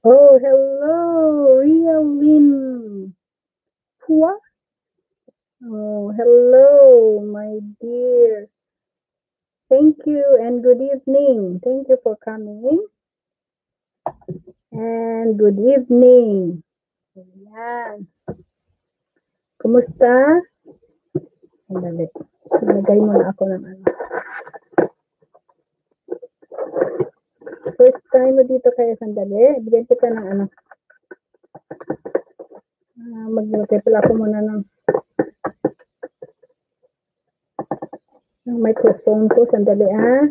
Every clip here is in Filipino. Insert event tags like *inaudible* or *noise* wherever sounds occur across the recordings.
Oh, hello, Rialyn Pua. Oh, hello, my dear. Thank you and good evening. Thank you for coming. And good evening. Ayan. Kumusta? Sandali. Nagay muna ako ng ano. First time mo dito kaya sandali. Bigyan kita ng ano. Uh, Mag-repel ako muna ng ng microphone ko. Sandali ah.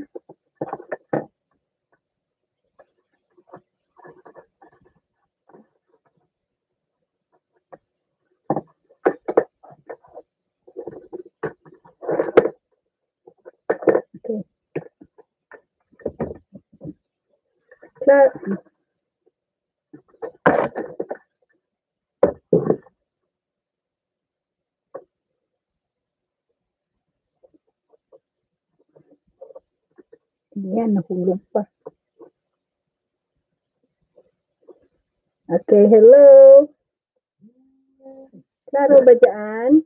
Cla- Yan, nahulog pa. Okay, hello. Klaro ba dyan?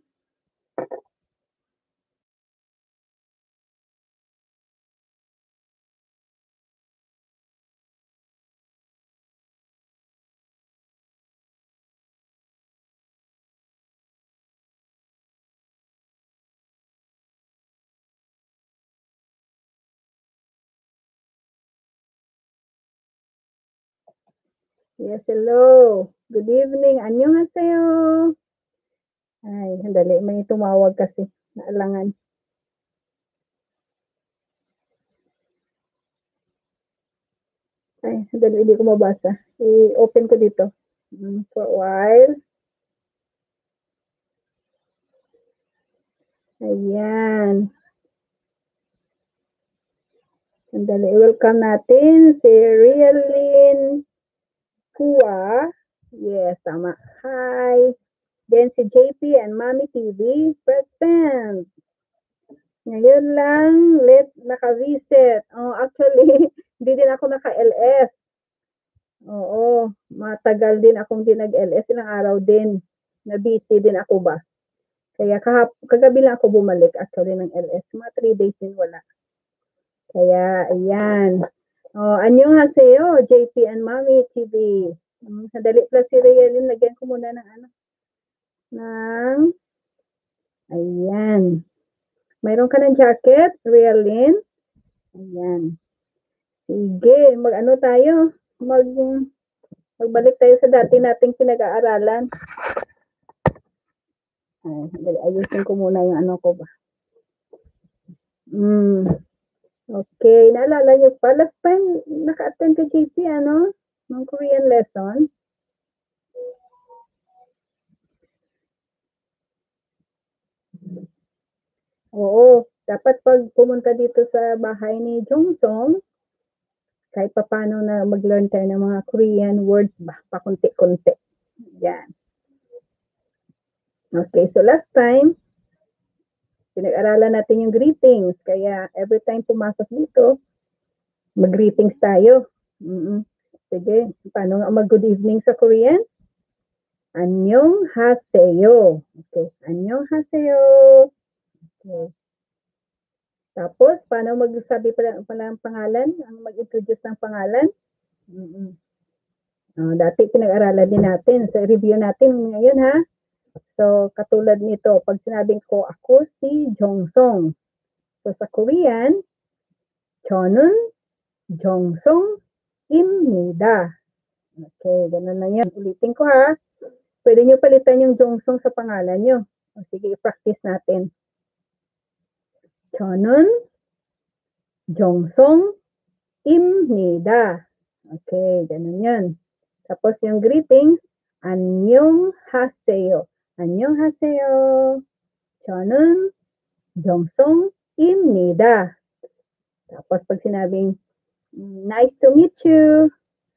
Yes, hello. Good evening. Annyeonghaseyo. Ay, sandali. May tumawag kasi. Naalangan. Ay, sandali. Hindi ko mabasa. I-open ko dito. Mm, For a while. Ayan. Sandali. Welcome natin si Rialyn Pua. Yes, tama. Hi. Then si JP and Mami TV present. Ngayon lang, let naka-visit. Oh, actually, *laughs* hindi din ako naka-LS. Oo, matagal din akong di nag-LS. Ilang araw din. Na-busy din ako ba. Kaya kahap, kagabi lang ako bumalik actually ng LS. Mga 3 days din wala. Kaya, ayan. Oh, anyong haseyo, JP and Mami TV. Um, sadali pala si Rialyn. Lagyan ko muna ng ano. Ng, ayan. Mayroon ka ng jacket, Rialyn? Ayan. Sige, mag-ano tayo? Mag, magbalik tayo sa dati nating pinag-aaralan. Ay, dali, ayusin ko muna yung ano ko ba. Mm. Okay, naalala niyo pa, last time naka-attend ka JP, ano? Ng Korean lesson. Oo, dapat pag pumunta dito sa bahay ni Jongsong, kahit papano na mag-learn tayo ng mga Korean words ba, pakunti-kunti. Yan. Okay, so last time, pinag-aralan natin yung greetings. Kaya every time pumasok dito, mag-greetings tayo. Mm-mm. Sige, paano nga mag-good evening sa Korean? Annyeong haseyo. Okay, annyeong haseyo. Okay. Tapos, paano magsabi pala, pala ng pangalan? Ang mag-introduce ng pangalan? Mm-mm. Oh, dati pinag-aralan din natin. So, review natin ngayon ha. So, katulad nito, pag sinabing ko, ako si Jongsong. So, sa Korean, Chonun Jongsong Imnida. Okay, ganun na yan. Ulitin ko ha. Pwede nyo palitan yung Jongsong sa pangalan nyo. O, sige, i-practice natin. Chonun Jongsong Imnida. Okay, ganun yan. Tapos yung greetings, Anyong Haseyo. 안녕하세요. 저는 정성입니다. Tapos pag sinabing, nice to meet you,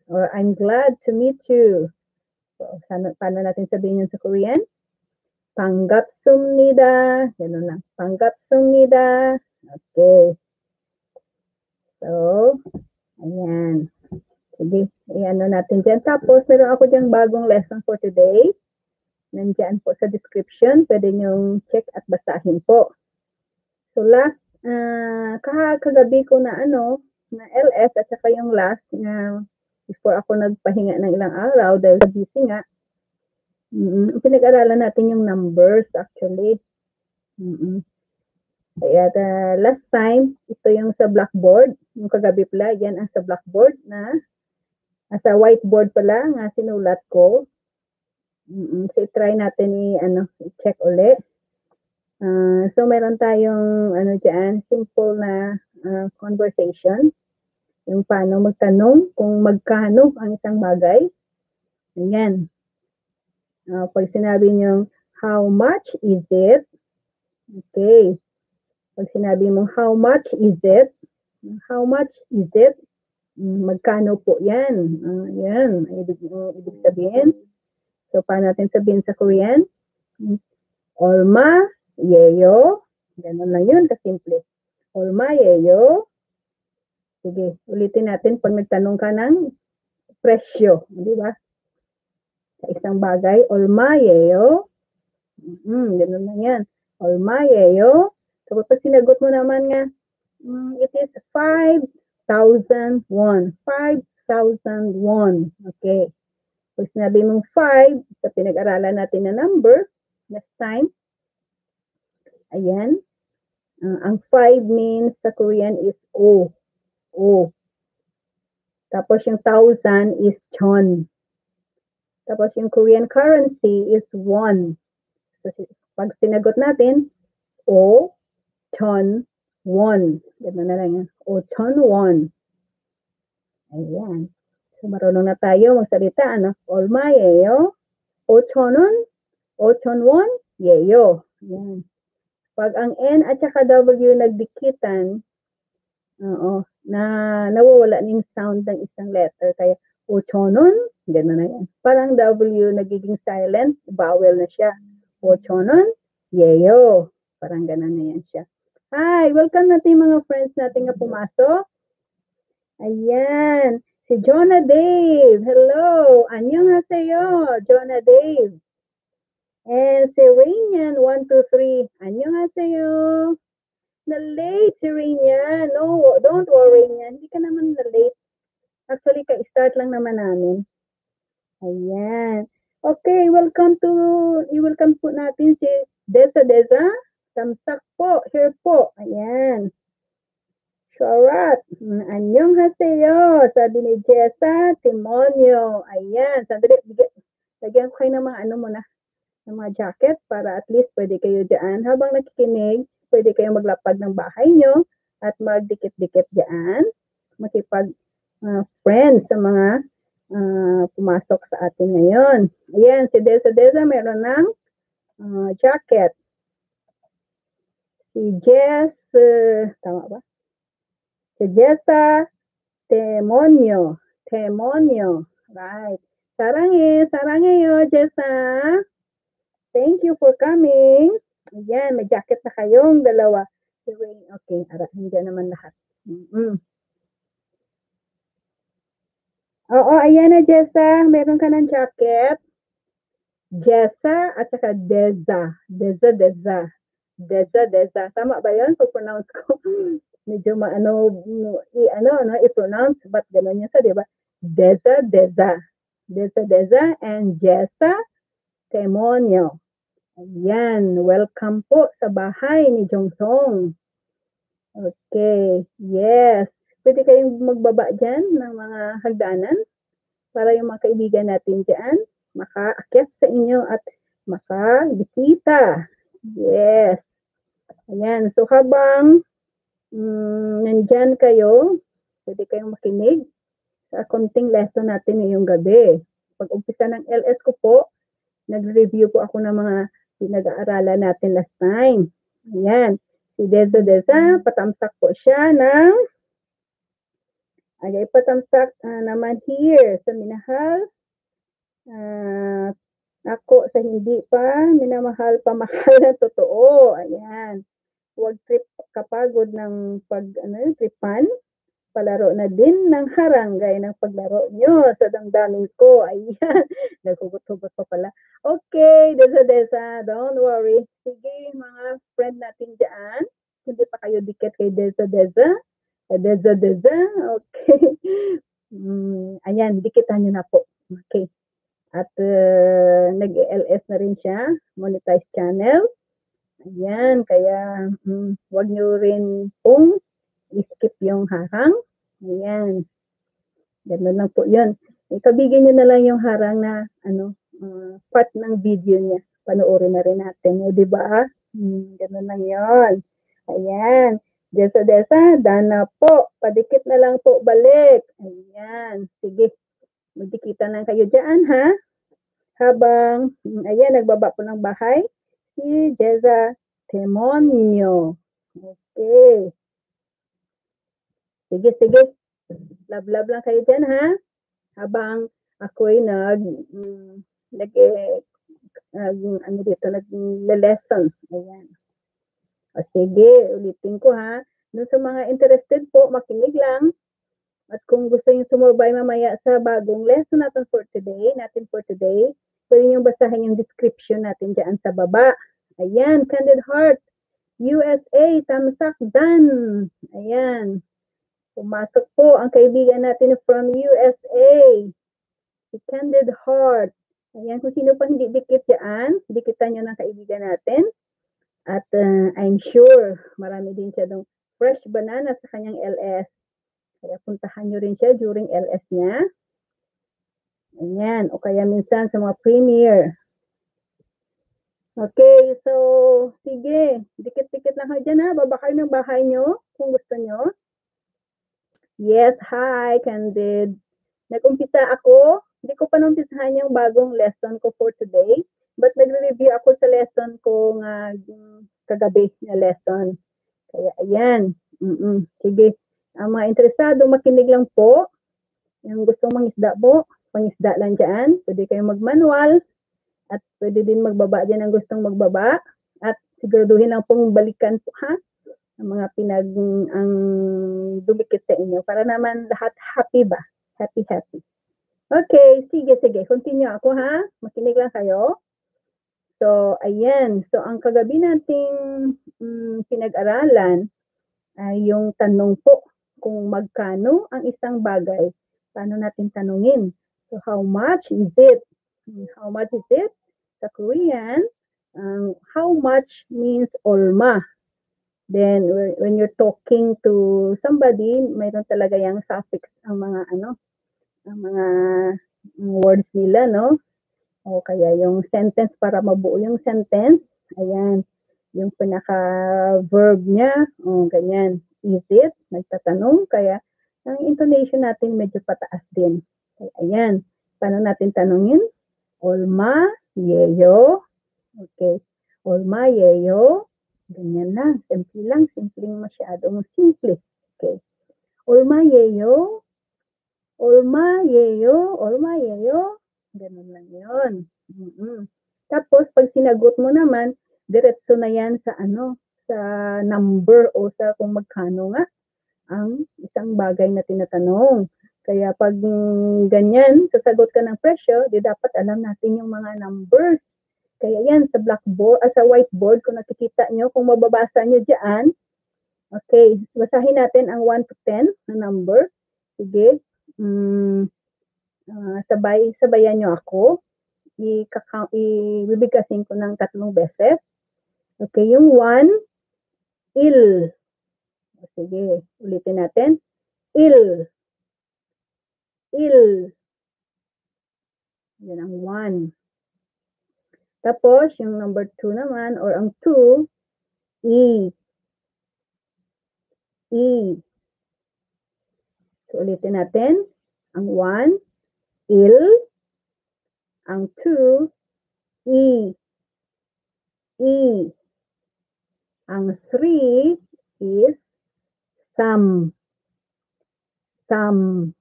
or I'm glad to meet you. So, paano, paano natin sabihin yun sa Korean? 반갑습니다. Ganun lang. 반갑습니다. Okay. So, ayan. Sige, i-ano natin dyan. Tapos, meron ako dyan bagong lesson for today. Nandyan po sa description. Pwede nyong check at basahin po. So, last, uh, kagabi ko na ano, na LS at saka yung last na before ako nagpahinga ng ilang araw dahil sa busy nga, mm pinag-aralan natin yung numbers actually. Mm-mm. Kaya uh, last time, ito yung sa blackboard, yung kagabi pala, yan ang sa blackboard na uh, sa whiteboard pala nga sinulat ko. Mm-mm. So, try natin i, ano, i-check ulit. Uh, so, meron tayong, ano dyan, simple na uh, conversation. Yung paano magtanong kung magkano ang isang bagay. Ayan. Uh, pag sinabi nyo, how much is it? Okay. Pag sinabi mo, how much is it? How much is it? Magkano po yan? Uh, yan. Ibig, ibig sabihin. So, paano natin sabihin sa Korean? Olma, yeyo. Ganun lang yun, kasimple. Olma, yeyo. Sige, ulitin natin pag nagtanong ka ng presyo. Di ba? Sa isang bagay, olma, yeyo. Mm, ganun lang yan. Olma, yeyo. So, pag sinagot mo naman nga, mm, it is 5,000 won. 5,000 won. Okay. Pag sinabi mong 5, sa pinag-aralan natin na number, next time, ayan, uh, ang 5 means sa Korean is O. O. Tapos yung 1,000 is chon. Tapos yung Korean currency is won. So, pag sinagot natin, O, chon won. Ganun na lang yan. O chon won. Ayan. Marunong na tayo magsalita, ano? Olmayeyo. O chonon. O chon won. Yeyo. Ayan. Pag ang N at saka W nagdikitan, oo, na nawawala ng sound ng isang letter. Kaya, o chonon, gano'n na yan. Parang W nagiging silent, vowel na siya. O chonon, yeyo. Parang gano'n na yan siya. Hi, welcome natin mga friends natin nga pumasok. Ayan, si Jonah Dave. Hello, anyong haseyo, Jonah Dave. And si Rainian, 1, 2, 3. Anyong haseyo. Na-late si Rainian. No, don't worry Rainian. Hindi ka naman na-late. Actually, ka-start lang naman namin. Ayan. Okay, welcome to, i-welcome po natin si Desa Desa. Tamsak po, here po. Ayan. Sharat. Anyong haseyo. Sabi ni Jessa, Timonyo. Ayan. Sandali, lagyan ko kayo ng mga ano muna, ng mga jacket para at least pwede kayo dyan. Habang nakikinig, pwede kayo maglapag ng bahay nyo at magdikit-dikit dyan. Makipag uh, friends sa mga uh, pumasok sa atin ngayon. Ayan, si Desa Desa meron ng uh, jacket. Si Jess, uh, tama ba? Si Jessa Temonyo. Temonyo. Right. Sarange yo, Jessa. Thank you for coming. Ayan, may jacket na kayong dalawa. Okay, ara, hindi naman lahat. Mm-hmm. Oo, ayan na, Jessa. Meron ka ng jacket. Jessa at saka Deza. Deza, Deza. Deza, Deza. Tama ba yun? Pag-pronounce ko. *laughs* Medyo maano, i, ano, no, i-pronounce. But gano'n yun sa, di ba? Deza, Deza. Deza, Deza. And Jessa Temonyo. Ayan, welcome po sa bahay ni Jongsong. Okay, yes. Pwede kayong magbaba dyan ng mga hagdanan para yung mga kaibigan natin dyan makaakyat sa inyo at makabisita. Yes. Ayan, so habang mm, nandyan kayo, pwede kayong makinig sa konting lesson natin ngayong gabi. Pag umpisa ng LS ko po, nag-review po ako ng mga pinag-aaralan natin last time. Ayan. Si Deza Deza, patamsak po siya ng ay patamsak uh, naman here sa minahal. Uh, ako sa hindi pa, minamahal pa mahal na totoo. Ayan. Huwag trip kapagod ng pag, ano, tripan. palaro na din ng harangay ng paglaro nyo sa damdamin ko. Ayan, *laughs* naghugot-hugot pa pala. Okay, Desa Desa, don't worry. Sige, mga friend natin dyan. Hindi pa kayo dikit kay Desa Desa. Desa Desa, okay. *laughs* Mm, ayan, dikitan nyo na po. Okay. At uh, nag-LS na rin siya, monetize channel. Ayan, kaya mm, wag nyo rin pong i-skip yung harang. Ayan. Ganun lang po yun. Ikabigyan nyo na lang yung harang na ano, uh, part ng video niya. Panoorin na rin natin. O, di ba? Hmm, ganun lang yon. Ayan. Desa Desa, dana po. Padikit na lang po balik. Ayan. Sige. Magdikitan lang kayo dyan, ha? Habang, ayan, nagbaba po ng bahay. Si Jeza Temonyo. Okay. Sige, sige. Love-love lang kayo dyan, ha? Habang ako'y nag, mm, nag, eh, nag, ano dito, nag-lesson. Ayan. O sige, ulitin ko ha. Doon sa mga interested po, makinig lang. At kung gusto niyo sumabay mamaya sa bagong lesson natin for today, natin for today, pwede niyo basahin yung description natin dyan sa baba. Ayan, Candid Heart, USA, Tamsak Dan. Ayan. Pumasok po ang kaibigan natin from USA. Si Candid Heart. Ayan, kung sino pang hindi dikit dyan, dikitan nyo ng kaibigan natin. At uh, I'm sure marami din siya dong fresh banana sa kanyang LS. Kaya puntahan nyo rin siya during LS niya. Ayan, o kaya minsan sa mga premiere. Okay, so sige, dikit-dikit lang kayo dyan ha. Baba kayo ng bahay nyo kung gusto nyo. Yes, hi, Candid. Nag-umpisa ako. Hindi ko pa numpisahan yung bagong lesson ko for today. But nagre-review ako sa lesson ko nga kagabi na lesson. Kaya ayan. Mm-mm. Sige. Ang mga interesado, makinig lang po. Yung gustong mangisda po, pangisda lang dyan. Pwede kayong mag-manual. At pwede din magbaba dyan ang gustong magbaba. At siguraduhin lang pong balikan po ha ang mga pinag ang dumikit sa inyo para naman lahat happy ba? Happy, happy. Okay, sige, sige. Continue ako ha. Makinig lang kayo. So, ayan. So, ang kagabi nating um, pinag-aralan ay yung tanong po kung magkano ang isang bagay. Paano natin tanungin? So, how much is it? How much is it? Sa Korean, um, how much means olma. Then, when you're talking to somebody, mayroon talaga yung suffix ang mga ano, ang mga words nila, no? O kaya yung sentence para mabuo yung sentence. Ayan. Yung pinaka-verb niya. O, ganyan. Is it? Nagtatanong. Kaya, ang intonation natin medyo pataas din. Ayan. Paano natin tanungin? Olma, yeyo. Okay. Olma, yeyo. Ganyan lang. Simple lang. Simpleng masyadong simple. Okay. Olma, yeyo. Olma, yeyo. Olma, yeyo. Ganun lang yun. Mm-hmm. Tapos, pag sinagot mo naman, diretso na yan sa ano, sa number o sa kung magkano nga ang isang bagay na tinatanong. Kaya pag ganyan, sasagot ka ng presyo, di dapat alam natin yung mga numbers. Kaya yan, sa blackboard, uh, sa whiteboard, kung nakikita nyo, kung mababasa nyo dyan, okay, basahin natin ang 1 to 10 na number. Sige. Mm, uh, sabay, sabayan nyo ako. Ibibigkasin ko ng tatlong beses. Okay, yung 1, il. Sige, ulitin natin. Il. Il. Yan ang 1. Tapos, yung number 2 naman, or ang 2, E. E. So, ulitin natin. Ang 1, il. Ang 2, E. E. Ang 3 is some. Some.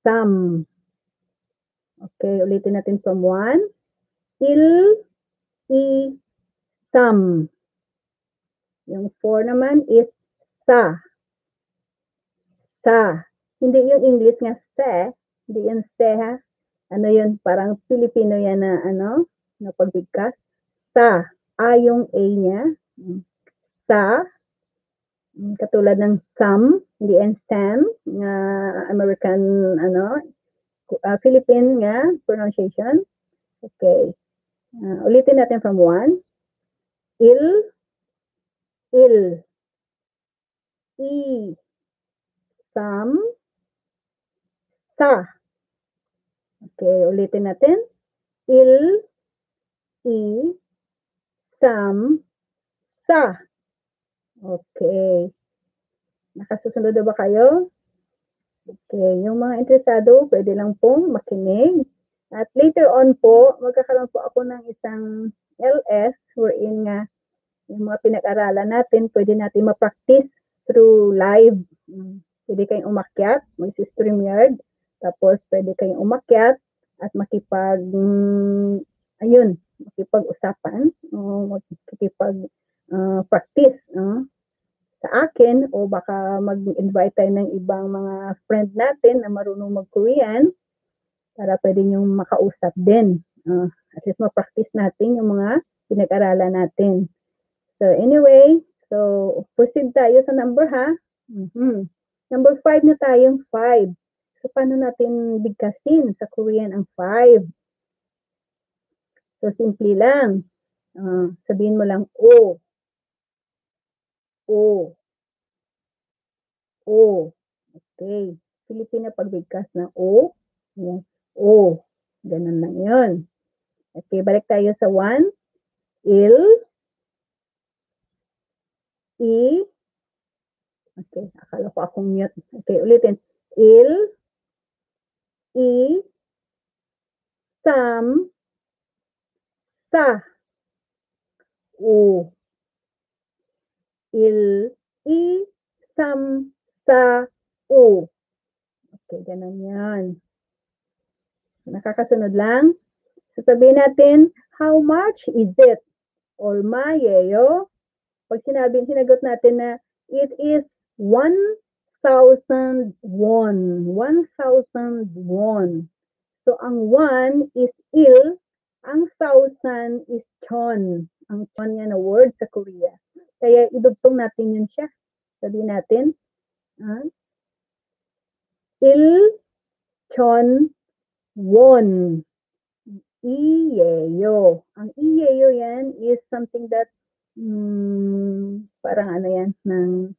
Some. Okay, ulitin natin from 1. Il, i, some. Yung 4 naman is sa. sa. Hindi yung English nga se, hindi yan se ha. Ano yun, parang Filipino yan na ano, na pagbigkas. Sa, a yung a niya. Mm. Sa, katulad ng some, hindi yan sam, nga American, ano, uh, Philippine nga pronunciation. Okay. Uh, ulitin natin from one. Il, il, i, some, sa. Okay, ulitin natin. Il, i, some, sa. Okay. Nakasusunod na ba kayo? Okay, yung mga interesado, pwede lang pong makinig. At later on po, magkakaroon po ako ng isang LS wherein nga yung mga pinag-aralan natin, pwede natin ma-practice through live. Mm, Pwede kayong umakyat, mag-stream yard. Tapos pwede kayong umakyat at makipag, mm, ayun, makipag-usapan, o makipag uh, practice. no? Sa akin o baka mag-invite tayo ng ibang mga friend natin na marunong mag-Korean para pwede nyo makausap din. Uh, at least ma-practice natin yung mga pinag-aralan natin. So anyway, so proceed tayo sa number ha. Mhm. Number 5 na tayong 5. So paano natin bigkasin sa Korean ang 5? So simple lang. Uh, sabihin mo lang O. O. O. Okay. Filipina pagbigkas ng O. Yan. O. Ganun lang yun. Okay, balik tayo sa 1. Il. I. Okay, akala ko akong mute. Okay, ulitin. Il. I. Sam. Sa. O. Il. I. Sam. Sa. O. Okay, ganun yan. Nakakasunod lang. Sasabihin natin, how much is it? Or mayeyo. Pag sinabi, sinagot natin na it is 1,000 won. 1,000 won. So, ang 1 is il, ang 1,000 is chon. Ang chon yan na word sa Korea. Kaya idugtong natin yun siya. Sabihin natin, ah, il, chon, won. Iyeyo. Ang iyeyo yan is something that mm, parang ano yan, ng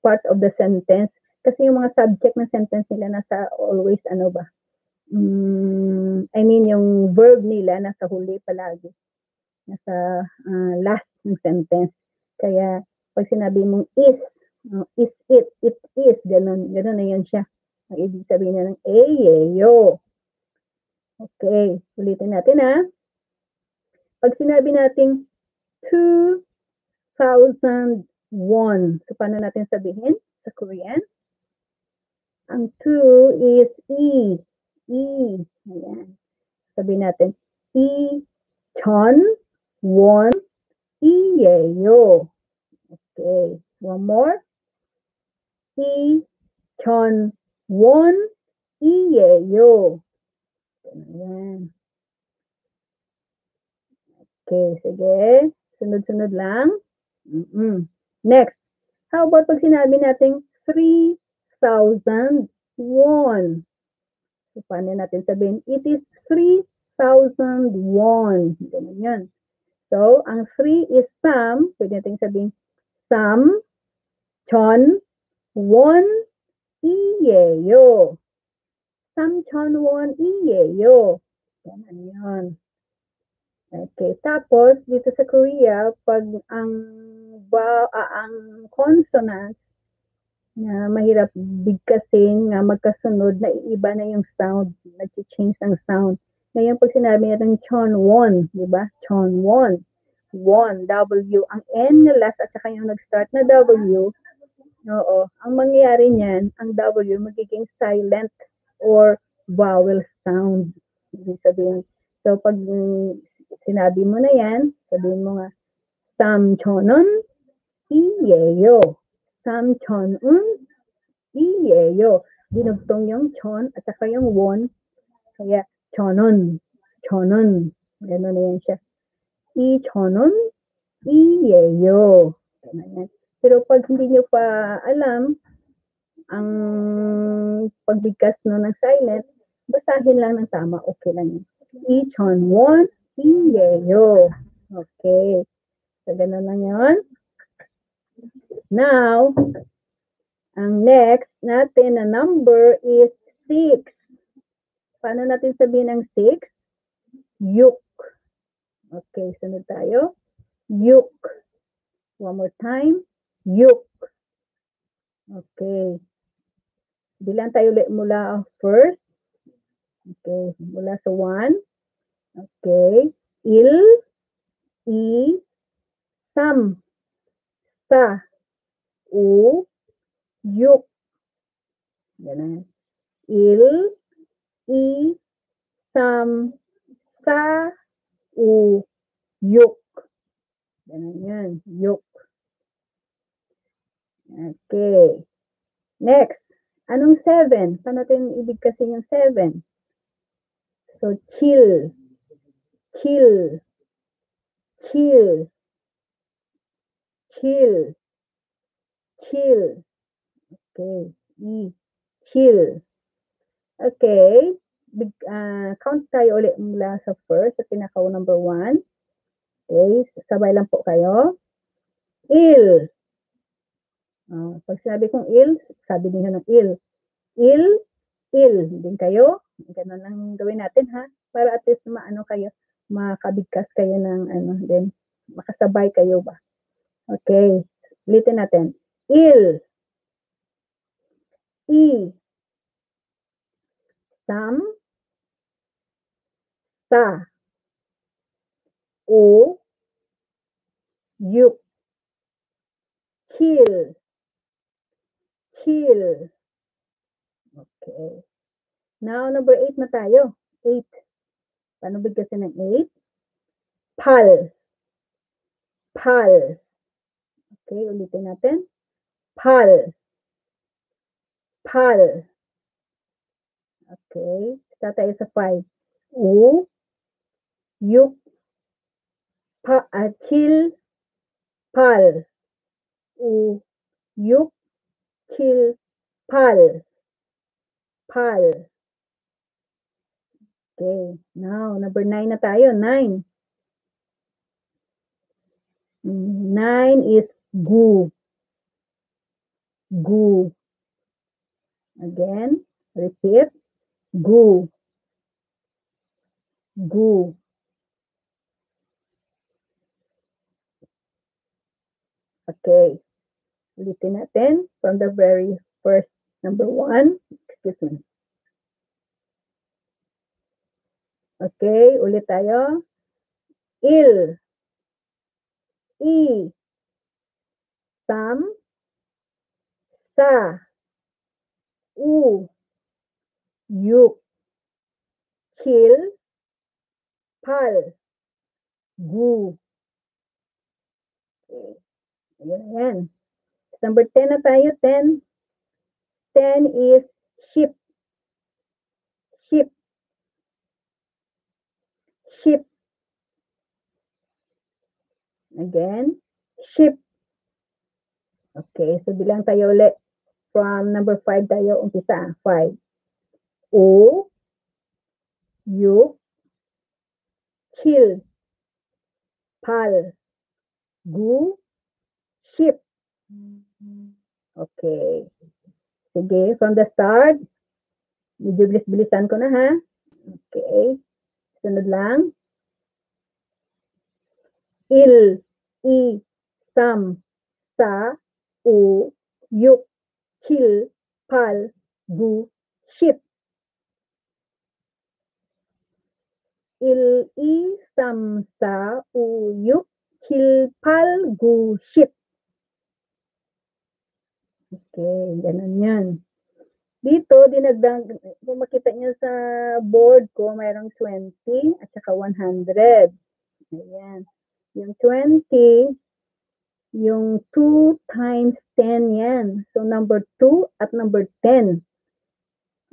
part of the sentence. Kasi yung mga subject ng sentence nila nasa always ano ba? Mm, I mean yung verb nila nasa huli palagi. Nasa uh, last ng sentence. Kaya pag sinabi mong is, is it, it is, ganun, ganun na yan siya. Ang ibig sabihin niya ng eyeyo. Okay, ulitin natin ha. Pag sinabi nating 2,000 won, so paano natin sabihin sa Korean? Ang 2 is E. E. Ayan. Sabihin natin, E chon won iyeyo. Okay, one more. E chon won iyeyo. Ayan. Okay, sige. Sunod-sunod lang. Mm-mm. Next. How about pag sinabi natin 3,000 won? So, paano natin sabihin? It is 3,000 won. Ganun yan. So, ang 3 is some. Pwede natin sabihin some, chon, won, iyeyo. Samchonwon iyeyo. Yan yun. Okay. Tapos, dito sa Korea, pag ang ba, uh, ang consonants na mahirap bigkasin nga magkasunod na iba na yung sound, nag-change ang sound. Ngayon, pag sinabi natin chonwon, di ba? Chonwon. Won, W. Ang N na last at saka yung nag-start na W, oo, ang mangyayari niyan, ang W magiging silent or vowel sound. Ibig sabihin. So, pag sinabi mo na yan, sabihin mo nga, samchonon iyeyo. Samchonon iyeyo. Dinugtong yung chon at saka yung won. Kaya chonon, chonon. Ganun na yan siya. I chonon, iyeyo. Ganun yan. Pero pag hindi nyo pa alam, ang pagbigkas no ng silent, basahin lang ng tama, okay lang yun. Ichon won, iyeyo. Okay. So, ganun lang yun. Now, ang next natin na number is 6. Paano natin sabihin ang 6? Yuk. Okay, sunod tayo. Yuk. One more time. Yuk. Okay. Bilang tayo ulit mula first. Okay, mula sa 1. Okay. Il, i, sam, sa, u, yuk. Ganun. Il, i, sam, sa, u, yuk. Ganun yan. Yuk. Okay. Next. Anong seven? Paano natin ibigkasin yung seven? So, chill. Chill. Chill. Chill. Chill. Okay. E. Chill. Okay. Big, uh, count tayo ulit mula sa first, sa pinaka number one. Okay. Sabay lang po kayo. Il. Uh, pag sinabi kong il, sabi niyo ng il. Il, il. Din kayo. Ganun lang gawin natin ha. Para at least maano kayo, makabigkas kayo ng ano, then makasabay kayo ba. Okay. Ulitin natin. Il. I. Sam. Sa. O. Yuk. Chill. Chill. Okay. Now, number 8 na tayo. 8. Paano bigkasin ng 8? Pal. Pal. Okay, ulitin natin. Pal. Pal. Okay. Start tayo sa 5. U. Yuk. Pa, uh, chill. Pal. U. Yuk. Chill. Pal. Pal. Okay. Now, number 9 na tayo. 9. 9 is gu. Gu. Again, repeat. Gu. Gu. Okay. Ulitin natin from the very first number one. Excuse me. Okay, ulit tayo. Il. I. Sam. Sa. U. Yuk. Chill. Pal. Gu. Okay. Ayan. Number 10 na tayo. 10. 10 is ship. Ship. Ship. Again, ship. Okay, so bilang tayo ulit. From number 5 tayo umpisa. 5. O. U. Chill. Pal. Gu. Ship. Okay. Sige, from the start. Medyo bilis-bilisan ko na ha. Okay. Sunod lang. Il, i, sam, sa, u, yuk, chill, pal, gu, ship. Il, i, sam, sa, u, yuk, chill, pal, gu, ship. Okay, ganun yan. Dito, dinagdag, kung makita niyo sa board ko, mayroong 20 at saka 100. Ayan. Yung 20, Yung 2 times 10 yan. So, number 2 at number 10.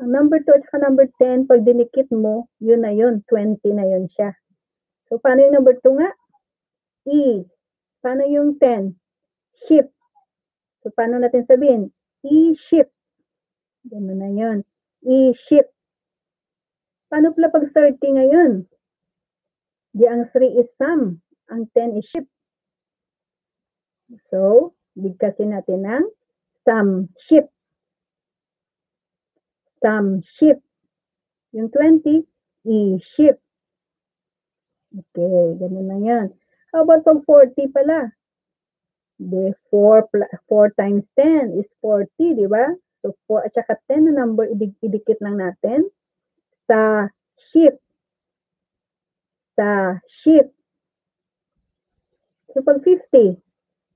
Ang number 2 at saka number 10, pag dinikit mo, yun na yun. 20 na yun siya. So, paano yung number 2 nga? E. Paano yung 10? Shift. So, paano natin sabihin? E-shift. Ganun na yun. E-shift. Paano pala pag 30 ngayon? Di ang 3 is sum. Ang 10 is shift. So, bigkasin natin ng sum shift. Sum shift. Yung 20, e-shift. Okay, ganun na yan. How about pag 40 pala? The 4, 4 times 10 is 40, di ba? So, 4 at saka 10 na number, idikit lang natin sa shift. Sa shift. So, pag 50,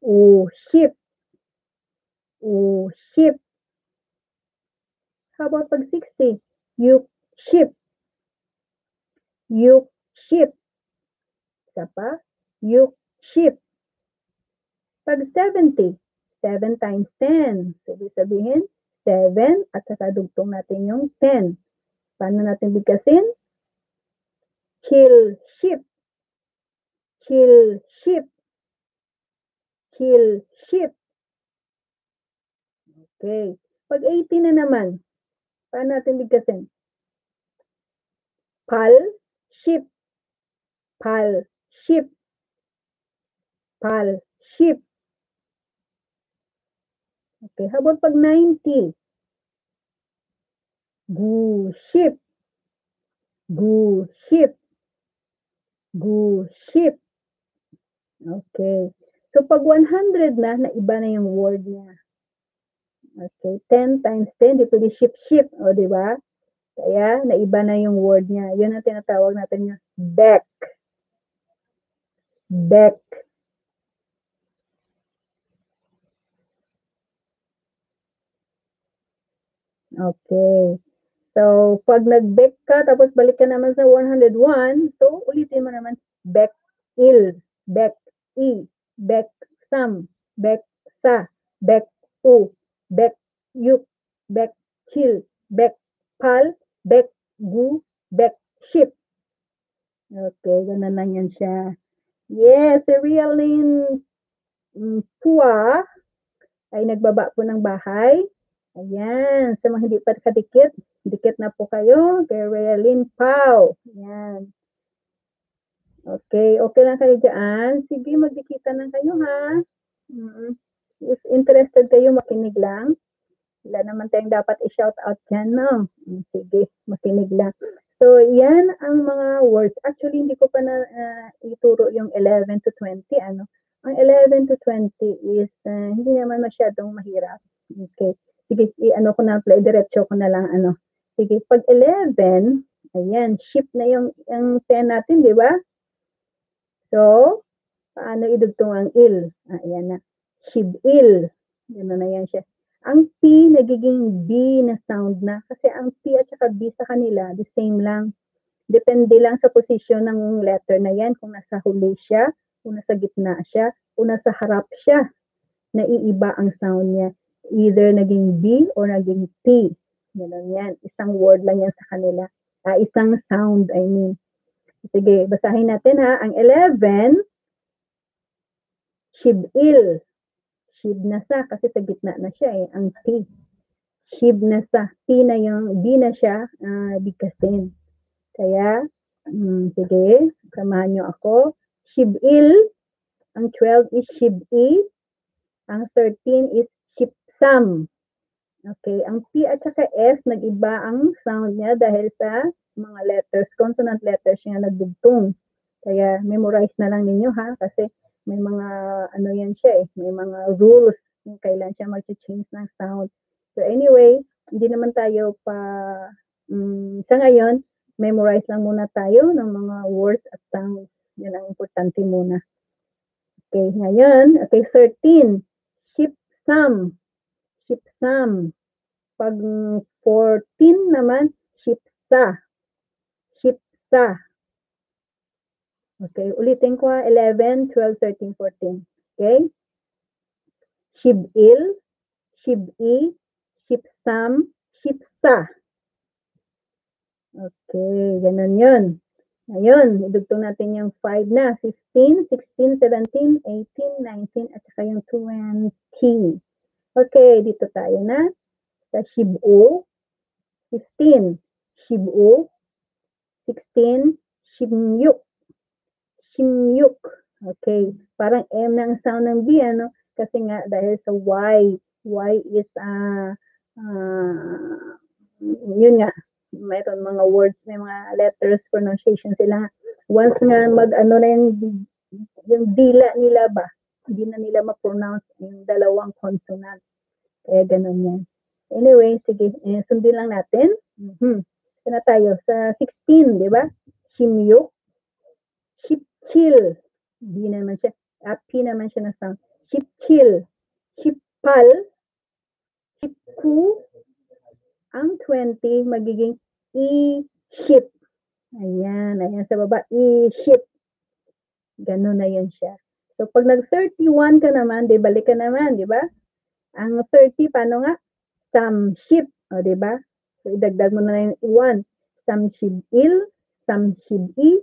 o shift. How about pag 60? You shift. You shift. Isa pa. You shift. Pag 70, 7 times 10. So, ibig sabihin, 7 at saka dugtong natin yung 10. Paano natin bigkasin? Chill shift. Chill shift. Chill shift. Okay. Pag 80 na naman, paano natin bigkasin? Pal shift. Pal shift. Pal shift. Okay, how about pag 90? Gu shift. Gu shift. Gu shift. Okay. So, pag 100 na, naiba na yung word niya. Okay. 10 times 10, di pwede shift. O, di ba? Kaya, naiba na yung word niya. Yun ang tinatawag natin yung back. Back. Okay. So, pag nag-back ka, tapos balik ka naman sa 101, so, ulitin mo naman, back il, back i, back sam, back sa, back u, back yuk, back chill, back pal, back gu, back ship. Okay, ganun lang yan siya. Yes, si Realin Pua ay nagbaba po ng bahay. Ayan, sa mga hindi pa kadikit, dikit na po kayo kay Realin Pau. Ayan. Okay, okay lang kayo dyan. Sige, magdikitan lang kayo ha. Mm-hmm. If interested kayo, makinig lang. Wala naman tayong dapat i-shout out dyan, no? Sige, makinig lang. So, yan ang mga words. Actually, hindi ko pa na uh, ituro yung 11 to 20. Ano? Ang 11 to 20 is uh, hindi naman masyadong mahirap. Okay. Sige, i-ano ko na, play diretso ko na lang, ano. Sige, pag 11, ayan, shift na yung, yung 10 natin, di ba? So, paano idugtong ang il? Ah, ayan na. Shib-il. Gano'n na yan siya. Ang P, nagiging B na sound na. Kasi ang P at saka B sa kanila, the same lang. Depende lang sa posisyon ng letter na yan. Kung nasa huli siya, kung nasa gitna siya, kung nasa harap siya, naiiba ang sound niya. Either naging B or naging T. Ganun yan. Isang word lang yan sa kanila. Ah, isang sound, I mean. Sige, basahin natin ha. Ang 11, shib-il. Shib na sa, kasi sa gitna na siya eh, ang T. Shib na sa. T na yung, D na siya, uh, bigkasin. Kaya, um, sige, samahan nyo ako. Shib-il, ang 12 is shib-i, ang 13 is ship-sam. Okay, ang P at saka S, nag-iba ang sound niya dahil sa mga letters, consonant letters niya nagdugtong. Kaya memorize na lang ninyo ha, kasi may mga ano yan siya eh, may mga rules kung kailan siya mag-change ng sound. So anyway, hindi naman tayo pa, um, sa ngayon, memorize lang muna tayo ng mga words at sounds. Yan ang importante muna. Okay, ngayon, okay, 13. Ship sum. Ship sum. Pag 14 naman, ship sa. Ship sa. Okay, ulitin ko ha, 11, 12, 13, 14. Okay? Shib-il, Shib-i, Ship-sam, Ship-sa. Okay, ganun yun. Ngayon, idugtong natin yung 5 na. 15, 16, 17, 18, 19, at saka yung 20. Okay, dito tayo na. Sa Shibu, 15. Shibu, 16. Shimyuk. Shimyuk. Okay, parang M na ang sound ng B, ano? Kasi nga, dahil sa Y. Y is, uh, uh, yun nga, mayroon mga words, may mga letters, pronunciation sila. Once nga mag-ano na yung, yung dila nila ba, hindi na nila ma-pronounce yung dalawang consonant. Kaya ganun yan. Anyway, sige, eh, sundin lang natin. Mm-hmm. Sana tayo sa 16, di ba? Shimyuk, Shipchil, hindi naman siya, at P naman siya na sound. Shipchil, Shippal, Shipku, ang 20 magiging i-ship. Ayan, ayan sa baba, i-ship. Ganun na yun siya. So, pag nag-31 ka naman, di balik ka naman, di ba? Ang 30, paano nga? Some ship, o di ba? So, idagdag mo na yung i-1. Some ship il, some ship i,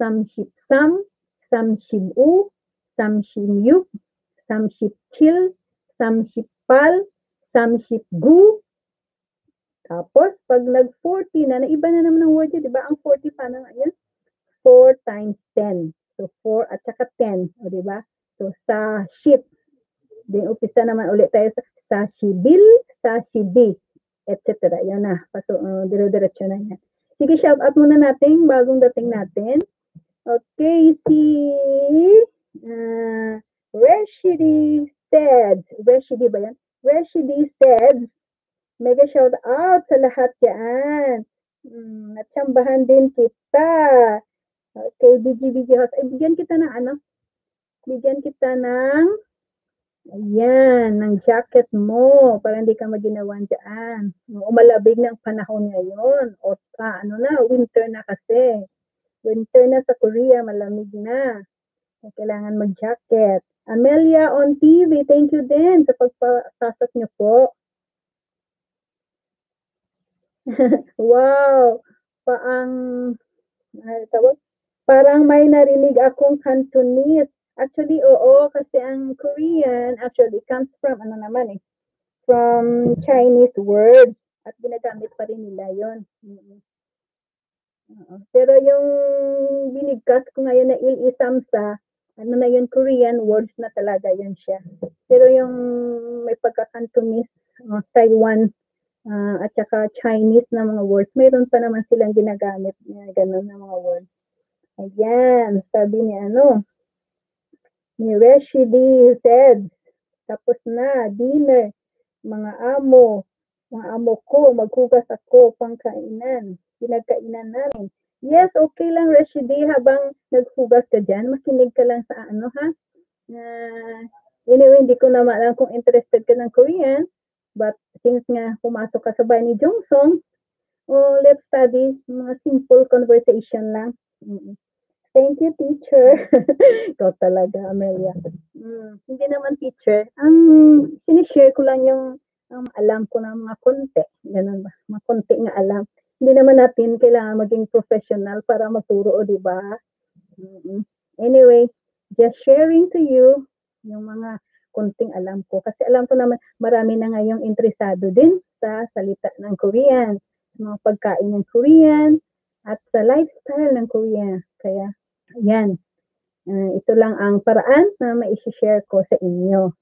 some ship some, some ship u, some ship yuk, some ship chill, some ship pal, some ship gu, tapos, pag nag-40 na, naiba na naman ng word yun, di ba? Ang 40 paano nga yan? 4 times 10. So, 4 at saka 10. O, di ba? So, sa ship. Then, upisa naman ulit tayo sa, sa shibil, sa shibi, etc. Yan na. Paso, uh, dire-diretso na yan. Sige, shout out muna natin bagong dating natin. Okay, si uh, Reshidi Steds. Reshidi ba yan? Reshidi Steds Mega shout out sa lahat dyan. Hmm, natsambahan din kita. Okay, BG BG House. Ay, bigyan kita ng ano? Bigyan kita ng Ayan, ng jacket mo para hindi ka maginawan dyan. Umalabig ng panahon ngayon. O pa, ano na, winter na kasi. Winter na sa Korea, malamig na. Kailangan mag-jacket. Amelia on TV, thank you din sa pagpasok niyo po. *laughs* wow! Paang, ano tawag? Parang may narinig akong Cantonese. Actually, oo, kasi ang Korean actually comes from, ano naman eh, from Chinese words. At ginagamit pa rin nila Pero yung binigkas ko ngayon na il-isamsa, ano na yun, Korean words na talaga yun siya. Pero yung may pagka-Cantonese, uh, Taiwan uh, at saka Chinese na mga words, mayroon pa naman silang ginagamit na ganun na mga words. Ayan, sabi ni ano, ni Reshidi says, tapos na, dinner, mga amo, mga amo ko, maghugas ako, pangkainan, pinagkainan namin. Yes, okay lang, Reshidi, habang naghugas ka dyan, makinig ka lang sa ano, ha? Uh, anyway, hindi ko naman alam kung interested ka ng Korean, But since nga pumasok ka sa bahay ni Jongsong, oh, let's study mga simple conversation lang. Thank you, teacher. *laughs* Ikaw talaga, Amelia. Mm, hindi naman teacher. Ang sinishare ko lang yung um, alam ko ng mga konti. Ganun ba? Mga konti nga alam. Hindi naman natin kailangan maging professional para maturo, di ba? Anyway, just sharing to you yung mga konting alam ko. Kasi alam ko naman marami na ngayong interesado din sa salita ng Korean, mga pagkain ng Korean, at sa lifestyle ng Korea. Kaya, yan. Uh, ito lang ang paraan na mai-share ko sa inyo.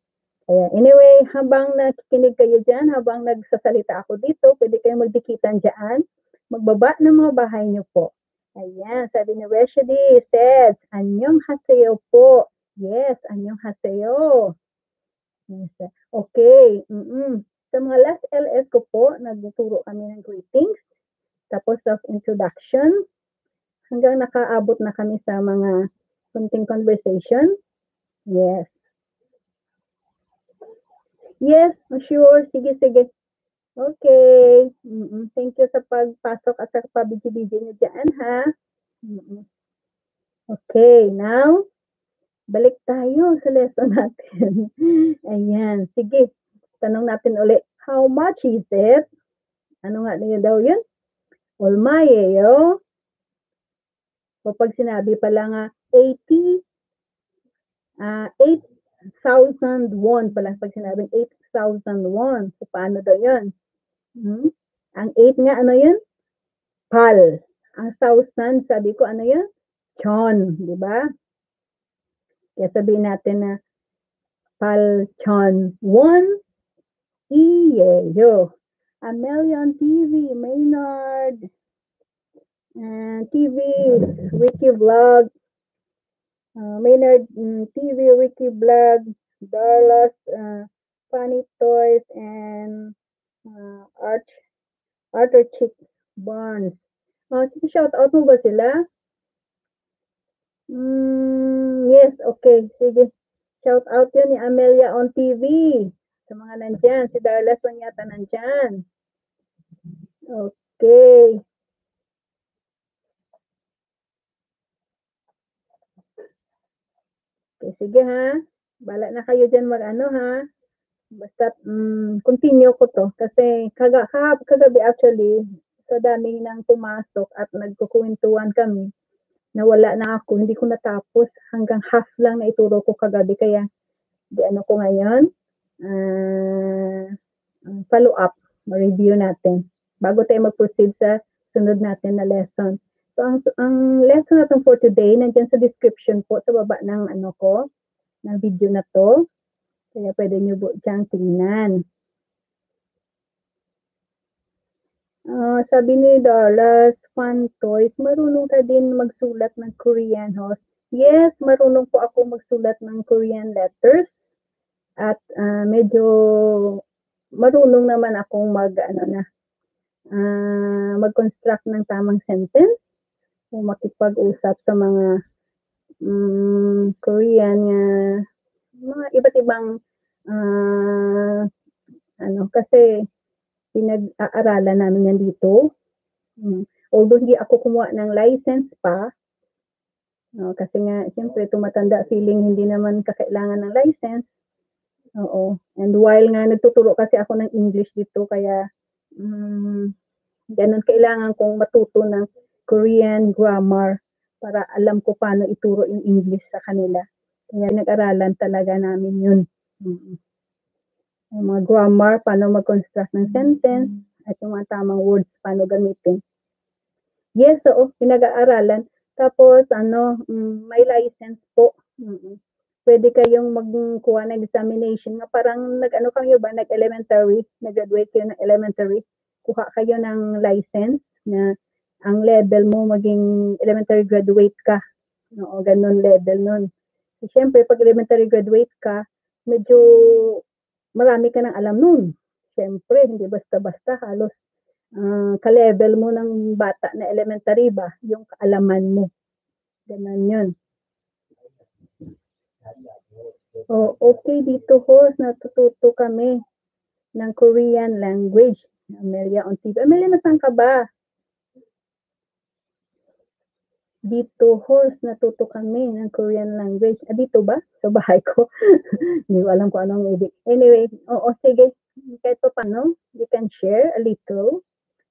Kaya anyway, habang nakikinig kayo dyan, habang nagsasalita ako dito, pwede kayong magdikitan dyan. Magbaba ng mga bahay niyo po. Ayan, sabi ni Reshidi says, Anyong haseyo po. Yes, anyong haseyo. Yes. Okay. Mm-mm. Sa mga last LS ko po, nagtuturo kami ng greetings, tapos self-introduction, hanggang nakaabot na kami sa mga kunting conversation. Yes. Yes, sure. Sige, sige. Okay. Mm-mm. Thank you sa pagpasok at sa pabidyo-bidyo niyo dyan, ha? Mm-mm. Okay, now, balik tayo sa lesson natin. *laughs* Ayan, sige. Tanong natin uli, how much is it? Ano nga niyo daw yun? Olmayeyo. O pag sinabi pala nga 80, ah 8,000 won pala pag sinabing 8,000 won. So, paano daw yun? Hmm? Ang 8 nga, ano yun? Pal. Ang 1,000, sabi ko, ano yun? Chon, di ba? Kaya sabihin natin na Palchon 1 Iyeyo. A million TV, Maynard. And TV, Wiki Vlog. Uh, Maynard mm, TV, Wiki Vlog. Darlas, uh, Funny Toys, and uh, Art, Arthur Chick Barnes. Uh, shout out mo ba sila? Mm, yes, okay. Sige. Shout out yun ni Amelia on TV. Sa mga nandyan. Si Darla Son yata nandyan. Okay. Okay, sige ha. Bala na kayo dyan mag-ano ha. Basta mm, continue ko to. Kasi kaga, kag kagabi actually, sa dami nang pumasok at nagkukwentuhan kami, nawala na ako, hindi ko natapos, hanggang half lang na ituro ko kagabi, kaya di ano ko ngayon, uh, follow up, review natin, bago tayo mag-proceed sa sunod natin na lesson. So, ang, ang lesson natin for today, nandyan sa description po, sa baba ng ano ko, ng video na to, kaya pwede nyo po dyan tingnan. Uh, sabi ni Dallas, fun toys, marunong ka din magsulat ng Korean host. Yes, marunong po ako magsulat ng Korean letters. At uh, medyo marunong naman akong mag, ano na, uh, mag-construct ng tamang sentence o makipag-usap sa mga um, Korean, uh, mga iba't ibang, uh, ano, kasi pinag-aaralan namin yan dito. Hmm. Although hindi ako kumuha ng license pa, no, kasi nga, siyempre, tumatanda feeling hindi naman kakailangan ng license. Oo. And while nga nagtuturo kasi ako ng English dito, kaya um, ganun kailangan kong matuto ng Korean grammar para alam ko paano ituro yung English sa kanila. Kaya nag-aralan talaga namin yun. Mm-hmm yung mga grammar, paano mag-construct ng sentence, at yung mga tamang words, paano gamitin. Yes, oo, pinag-aaralan. Tapos, ano, mm, may license po. Mm-mm. Pwede kayong magkuha ng examination nga parang nag-ano kayo ba, nag-elementary, nag-graduate kayo ng elementary, kuha kayo ng license na ang level mo maging elementary graduate ka. No, ganun level nun. Siyempre, pag elementary graduate ka, medyo marami ka nang alam nun. Siyempre, hindi basta-basta halos uh, ka-level mo ng bata na elementary ba, yung kaalaman mo. Ganun yun. Oh, okay dito host, natututo kami ng Korean language. Amelia on TV. Amelia, nasan ka ba? Dito host natuto kami ng Korean language. Ah, dito ba? Sa bahay ko. *laughs* Hindi ko alam kung anong ibig. Anyway, oo, sige. Kahit pa paano, you can share a little.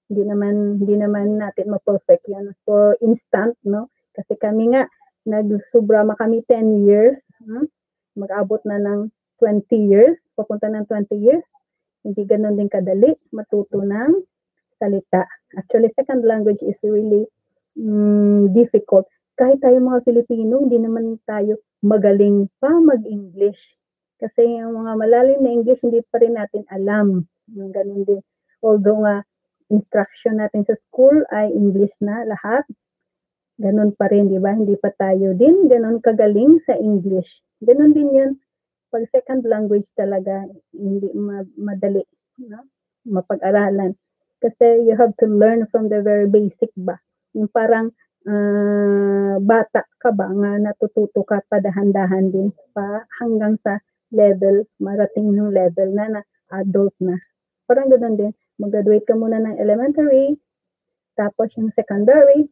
Hindi naman, hindi naman natin ma-perfect yan for instant, no? Kasi kami nga, nagsubra kami 10 years. Hmm? Mag-abot na ng 20 years. Papunta ng 20 years. Hindi ganun din kadali matuto ng salita. Actually, second language is really mm, difficult. Kahit tayo mga Filipino, hindi naman tayo magaling pa mag-English. Kasi yung mga malalim na English, hindi pa rin natin alam. Ganun din. Although nga, instruction natin sa school ay English na lahat. Ganun pa rin, di ba? Hindi pa tayo din ganun kagaling sa English. Ganun din yun. Pag second language talaga, hindi madali. No? Mapag-aralan. Kasi you have to learn from the very basic ba? Yung parang uh, bata ka ba nga natututo ka padahan-dahan din pa hanggang sa level, marating ng level na na adult na. Parang ganoon din, mag-graduate ka muna ng elementary, tapos yung secondary,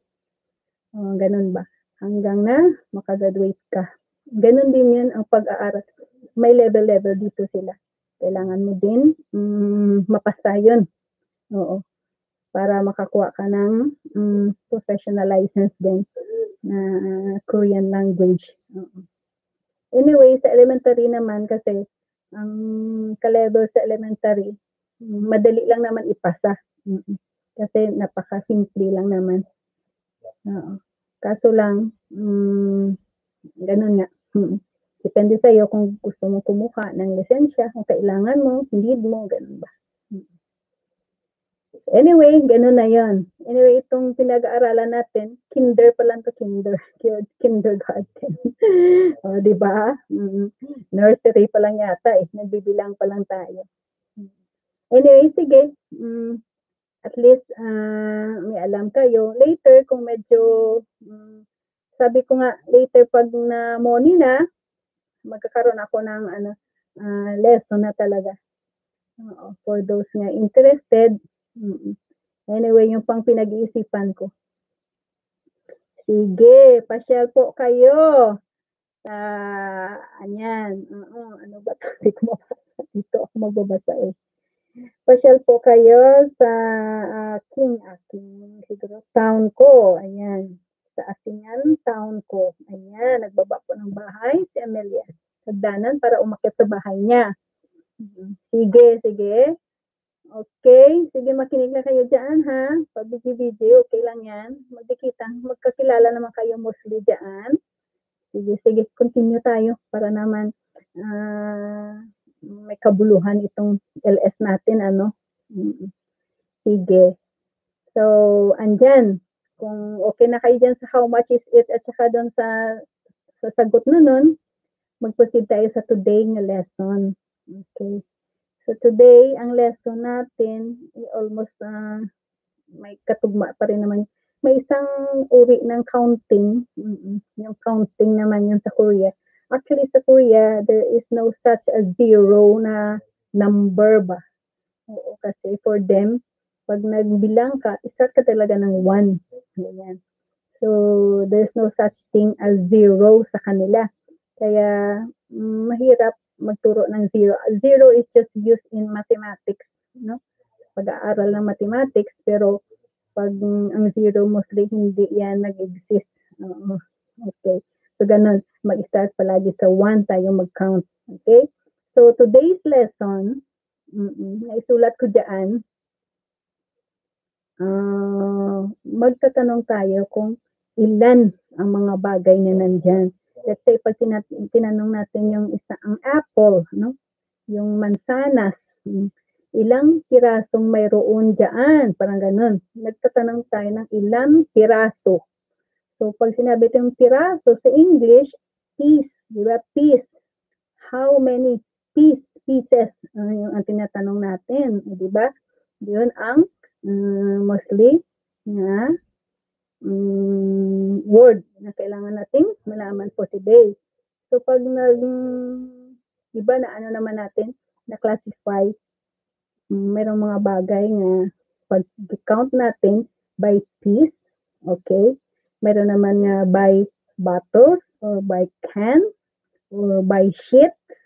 uh, ganun ba? Hanggang na makagraduate ka. Ganun din yun ang pag-aaral. May level-level dito sila. Kailangan mo din mm, mapasa yun. Oo. Para makakuha ka ng mm, professional license din na Korean language. Oo. Anyway, sa elementary naman kasi ang ka-level sa elementary, madali lang naman ipasa. Mm-mm. Kasi napaka-simple lang naman. Oo. Kaso lang, mm, ganun nga. Mm. Depende sa iyo kung gusto mo kumuha ng lisensya, kung kailangan mo, hindi mo, ganun ba. Mm. Anyway, ganun na yon. Anyway, itong pinag-aaralan natin, kinder pa lang to kinder, kindergarten. *laughs* o, di ba? Mm. Nursery pa lang yata eh, nagbibilang pa lang tayo. Anyway, sige. Mm, at least uh, may alam kayo. Later, kung medyo, um, sabi ko nga, later pag na morning na, magkakaroon ako ng ano, uh, lesson na talaga. Uh, for those nga interested. Anyway, yung pang pinag-iisipan ko. Sige, pasyal po kayo. Sa, uh, anyan. Uh, ano ba ito? *laughs* Hindi ko mabasa. Dito ako magbabasa eh. Pasyal po kayo sa aking, aking siguro, town ko. Ayan. Sa Asingan town ko. Ayan. Nagbaba po ng bahay si Amelia. Sagdanan para umakit sa bahay niya. Sige, sige. Okay. Sige, makinig na kayo dyan, ha? Pabigi-video, okay lang yan. Magdikita. Magkakilala naman kayo mostly dyan. Sige, sige. Continue tayo para naman uh, may kabuluhan itong LS natin, ano. Sige. So, andyan. Kung okay na kayo dyan sa how much is it at saka doon sa, sa sagot na nun, mag-proceed tayo sa today na lesson. Okay. So, today, ang lesson natin, almost uh, may katugma pa rin naman. May isang uri ng counting. Mm-mm. Yung counting naman yun sa Korea Actually, sa Korea, there is no such a zero na number ba. Oo, kasi for them, pag nagbilang ka, start ka talaga ng one. Ganyan. So, there's no such thing as zero sa kanila. Kaya, mm, mahirap magturo ng zero. Zero is just used in mathematics, no? Pag-aaral ng mathematics, pero pag ang zero mostly hindi yan nag-exist. Uh, okay. So, ganun. Mag-start palagi sa 1 tayo mag-count. Okay? So, today's lesson, mm naisulat ko dyan, uh, magtatanong tayo kung ilan ang mga bagay na nandyan. Let's say, pag tinat- tinanong natin yung isa, ang apple, no? yung mansanas, mm, ilang pirasong mayroon dyan, parang ganun. Nagtatanong tayo ng ilang piraso So, pag sinabi itong piraso sa English, piece, di ba? Piece. How many piece, pieces uh, yung ang tinatanong natin, di ba? Yun ang uh, mostly na um, word na kailangan nating malaman for today. So, pag nag, di ba na ano naman natin, na classify, um, merong mga bagay na pag count natin by piece, okay? Meron naman nga by bottles or by can or by sheets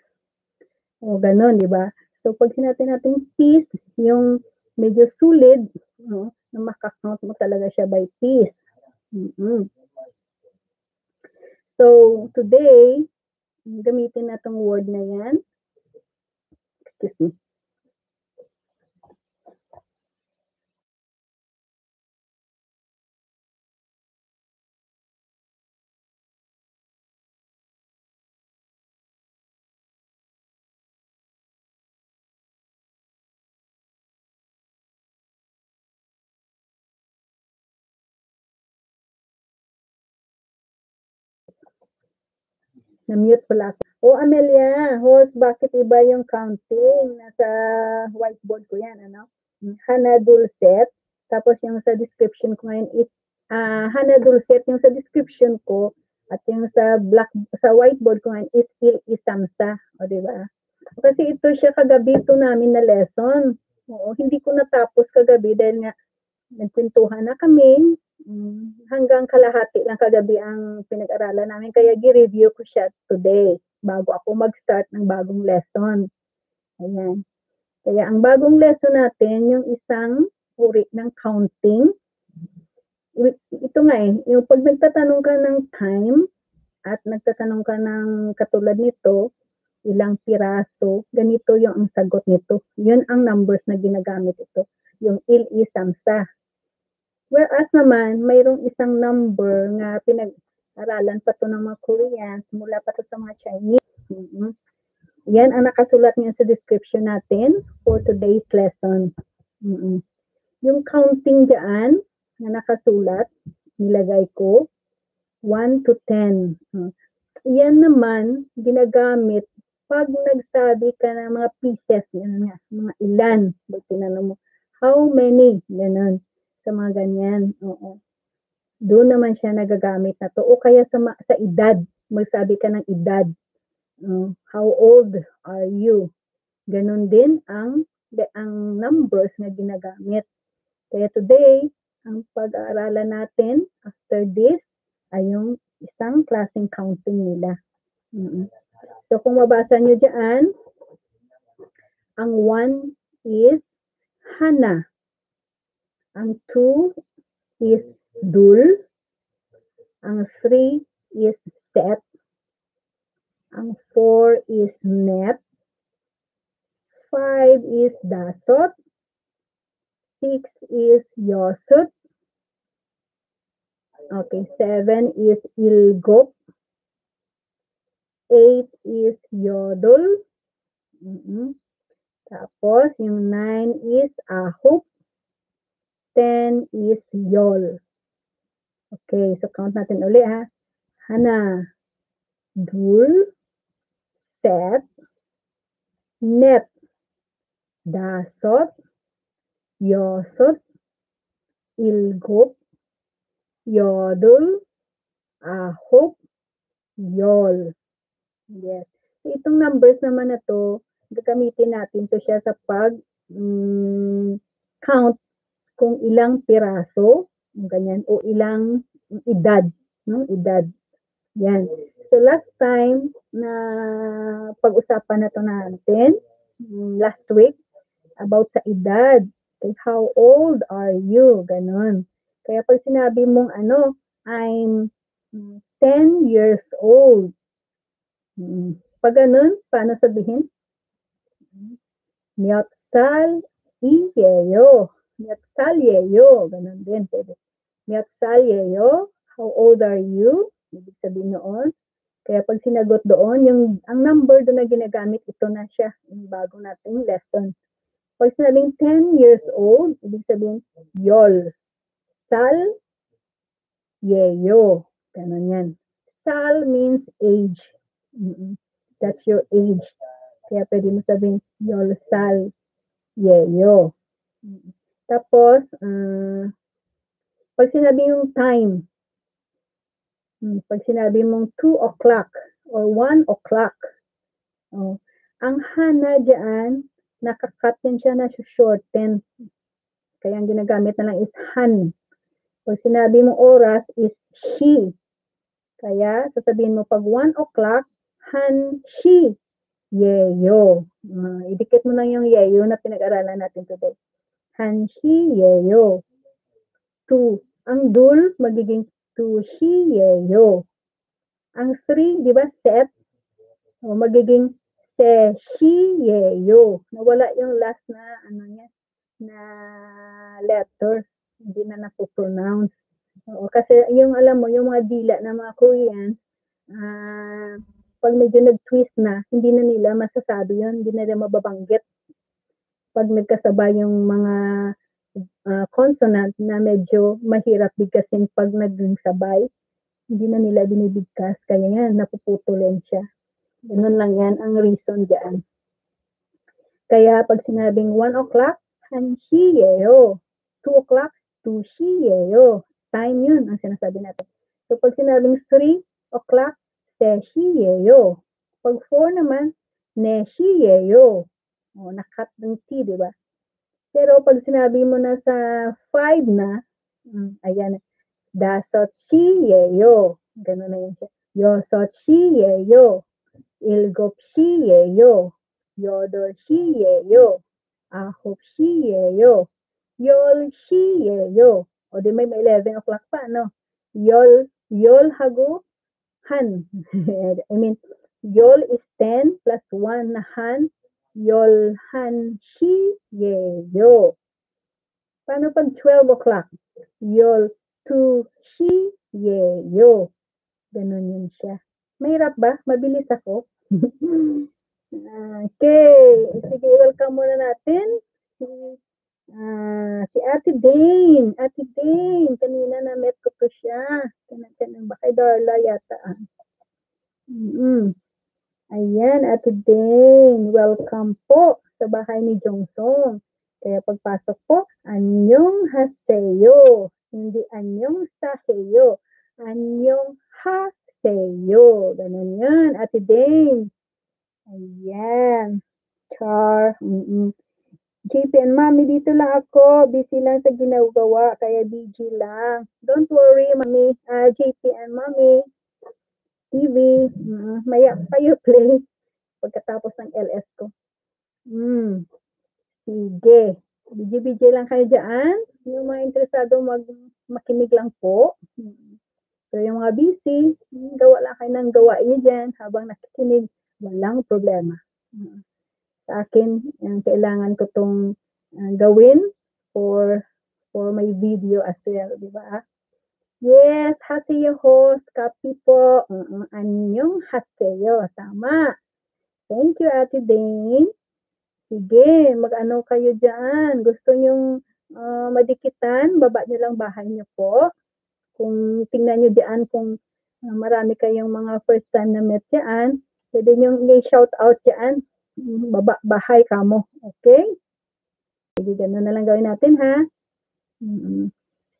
o ganun, di ba? So, pag sinabi natin piece, yung medyo sulit, no, na makakount mo talaga siya by piece. Mm-hmm. So, today, gamitin na tong word na yan. Excuse me. Na-mute pala ako. Oh, Amelia, host, bakit iba yung counting? Nasa whiteboard ko yan, ano? Hana Dulcet. Tapos yung sa description ko ngayon is uh, Hana Dulcet. Yung sa description ko at yung sa black sa whiteboard ko ngayon is Il Isamsa. O, di ba? Kasi ito siya kagabi ito namin na lesson. Oo, hindi ko natapos kagabi dahil nga nagkwentuhan na kami. Mm, hanggang kalahati lang kagabi ang pinag-aralan namin. Kaya gi-review ko siya today bago ako mag-start ng bagong lesson. Ayan. Kaya ang bagong lesson natin, yung isang uri ng counting. Ito nga eh, yung pag nagtatanong ka ng time at nagtatanong ka ng katulad nito, ilang piraso, ganito yung ang sagot nito. Yun ang numbers na ginagamit ito. Yung il isamsa. Whereas naman, mayroong isang number nga pinag-aralan pa to ng mga Koreans, mula pa to sa mga Chinese. Mm-hmm. Yan ang nakasulat niya sa description natin for today's lesson. Mm-hmm. Yung counting dyan na nakasulat, nilagay ko 1 to 10. Uh, yan naman, ginagamit pag nagsabi ka ng mga pieces, yan nga, mga ilan. Pag mo, how many? Ganun sa mga ganyan. Oo. Doon naman siya nagagamit na to. O kaya sa, sa edad, magsabi ka ng edad. Uh, how old are you? Ganon din ang ang numbers na ginagamit. Kaya today, ang pag-aaralan natin after this ay yung isang klaseng counting nila. Mm-hmm. So kung mabasa nyo dyan, ang 1 is Hana. Ang 2 is dul. Ang 3 is set. Ang 4 is net. 5 is dasot. 6 is yosut. Okay, 7 is ilgop. 8 is yodol. Mm -hmm. Tapos, yung 9 is ahop. 10 is yol. Okay, so count natin uli ha. Hana, dul, set, net, dasot, yosot, ilgop, yodul, ahop, yol. Yes. So, itong numbers naman na to, gagamitin natin to siya sa pag um, count kung ilang piraso, ganyan, o ilang edad, no? edad. Yan. So last time na pag-usapan na to natin, mm, last week, about sa edad. Okay, how old are you? Ganon. Kaya pag sinabi mong ano, I'm 10 years old. Mm, pag ganun, paano sabihin? Myatsal iyeyo. Miatsalyeyo, ganun din. Pwede. Miatsalyeyo, how old are you? Ibig sabihin noon. Kaya pag sinagot doon, yung, ang number doon na ginagamit, ito na siya, yung bago nating lesson. Pag sinabing 10 years old, ibig sabihin, yol. Sal, yeyo. Ganun yan. Sal means age. That's your age. Kaya pwede mo sabihin, yol sal, yeyo. Mm-mm. Tapos, uh, pag sinabi yung time, hmm, pag sinabi mong 2 o'clock or 1 o'clock, oh, ang hana dyan, nakakat din siya na shorten. Kaya ang ginagamit na lang is han. Pag sinabi mong oras is she. Kaya sasabihin mo pag 1 o'clock, han she. Yeyo. Uh, idikit mo lang yung yeyo na pinag-aralan natin today hanhiyeyo. To, ang dul magiging to hiyeyo. Ang three, di ba, set, o magiging se hiyeyo. Nawala yung last na, ano niya, na letter. Hindi na napopronounce. Oo, kasi yung alam mo, yung mga dila na mga Koreans, uh, pag medyo nag-twist na, hindi na nila masasabi yun, hindi na nila mababanggit pag nagkasabay yung mga uh, consonant na medyo mahirap bigkasin pag naging sabay, hindi na nila binibigkas. Kaya yan, napuputulin siya. Ganun lang yan ang reason diyan. Kaya pag sinabing 1 o'clock, hanshiyeo. 2 o'clock, tushiyeo. Time yun ang sinasabi natin. So pag sinabing 3 o'clock, seshiyeo. Pag 4 naman, neshiyeo. O, nakat ng T, di ba? Pero pag sinabi mo na sa 5 na, mm, ayan, dasot siyeyo. Ganun na yun siya. Yosot siyeyo. Ilgop siyeyo. Yodol siyeyo. Ahop siyeyo. Yol siyeyo. O di may 11 o'clock pa, no? Yol, yol hagu han. *laughs* I mean, yol is 10 plus 1 na han. Yol han shi ye yo. Paano pag 12 o'clock? Yol tu shi ye yo. Ganun yun siya. Mahirap ba? Mabilis ako. *laughs* okay. Sige, welcome muna natin. Si, ah, si Ate Dane. Ate Dane. Kanina na met ko to siya. Kanang ba kay Darla yata. ah. Ayan, Ate Dane. Welcome po sa bahay ni Jongsong. Kaya pagpasok po, anyong haseyo. Hindi anyong saheyo. Anyong haseyo. Ganun yan, Ate Dane. Ayan. Char. Mm-mm. JP and Mami, dito lang ako. Busy lang sa ginagawa, kaya BG lang. Don't worry, Mami. Ah, JP and Mami. TV. Mm, maya play pagkatapos ng LS ko. Mm. Sige. BJ-BJ lang kayo dyan. Yung mga interesado mag makinig lang po. Mm. So yung mga busy, mm, gawa lang kayo ng gawain dyan habang nakikinig. Walang problema. Mm. Sa akin, yung kailangan ko tong uh, gawin for for my video as well, di ba? Yes, haseyo host, copy po. Uh, anyong haseyo. Tama. Thank you, Ate Dane. Sige, mag-ano kayo dyan. Gusto nyong uh, madikitan, baba nyo lang bahay nyo po. Kung tingnan nyo dyan, kung uh, marami kayong mga first time na met dyan, pwede nyo i-shout out dyan. Baba, bahay kamo. Okay? Sige, ganun na lang gawin natin, ha? Mm-mm.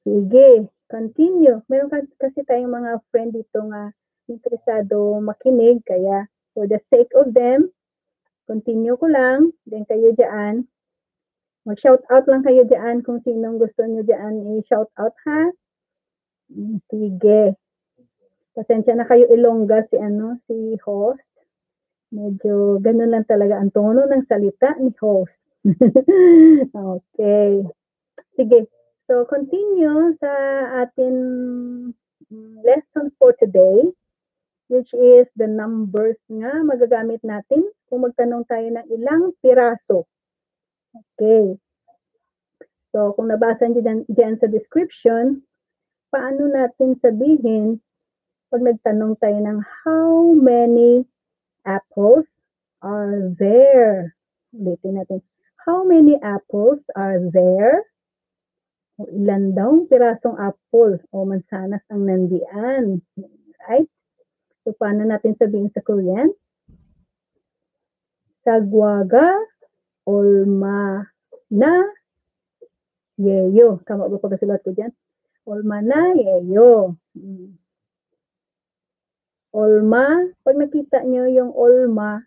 Sige, continue. Meron kasi tayong mga friend dito nga interesado makinig, kaya for the sake of them, continue ko lang, then kayo dyan, mag-shout out lang kayo dyan kung sinong gusto nyo dyan i-shout out ha. Sige. Pasensya na kayo ilongga si ano, si host. Medyo ganun lang talaga ang tono ng salita ni host. *laughs* okay. Sige. So, continue sa atin mm, lesson for today, which is the numbers nga magagamit natin kung magtanong tayo ng ilang piraso. Okay. So, kung nabasa niyo dyan, dyan sa description, paano natin sabihin pag nagtanong tayo ng how many apples are there? Ulitin natin. How many apples are there? O ilan daw pirasong apple o mansanas ang nandiyan. Right? So, paano natin sabihin sa Korean? Sagwaga olma na yeyo. Tama ba pagkasulat ko dyan? Olma na yeyo. Hmm. Olma, pag nakita nyo yung olma,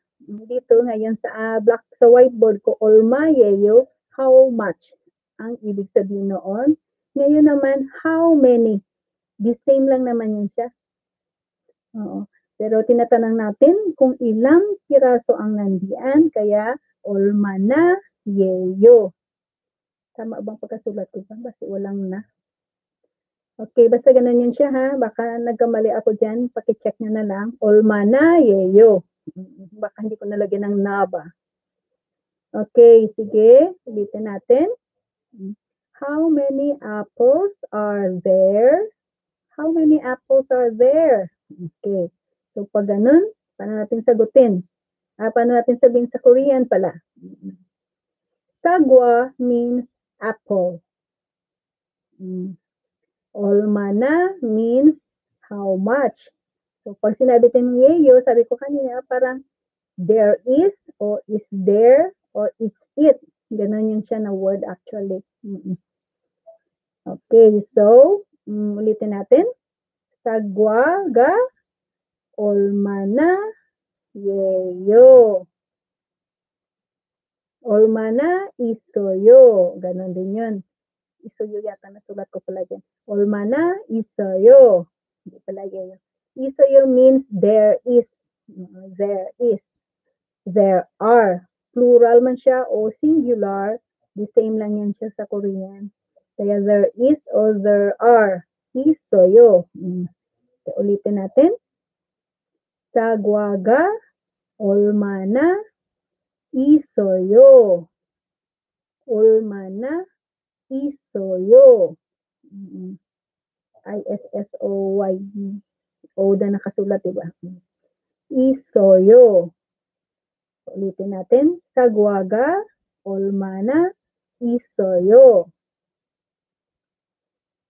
dito ngayon sa uh, black sa whiteboard ko, olma yeyo, how much? Ang ibig sabihin noon. Ngayon naman, how many? The same lang naman yun siya. Oo. Pero tinatanong natin kung ilang piraso ang nandiyan, kaya olmana yeyo. Tama bang pagkasulat ko ba? Basta walang na. Okay, basta ganun yun siya ha. Baka nagkamali ako dyan, pakicheck nyo na lang. Olmana yeyo. Baka hindi ko nalagyan ng na ba. Okay, sige. Ulitin natin. How many apples are there? How many apples are there? Okay. So, pag ganun, paano natin sagutin? Ah, paano natin sabihin sa Korean pala? Sagwa means apple. Mm. Olmana means how much. So, pag sinabi din yeyo, sabi ko kanina, parang there is or is there or is it. Ganon yung siya na word actually. Okay, so, um, ulitin natin. Sagwaga, olmana, yeyo. Olmana isoyo. Ganon din yun. Isoyo yata nasulat ko pala dyan. Olmana isoyo. Hindi pala yun. Isoyo means there is. There is. There are. Plural man siya o singular. The same lang yan siya sa Korean. Kaya there is or there are. Isoyo. Mm. Okay, ulitin natin. Sagwaga, olmana, isoyo. Olmana, isoyo. Mm. I-S-S-O-Y. O na nakasulat, diba? Isoyo. Ulitin natin. Sagwaga, olmana, isoyo.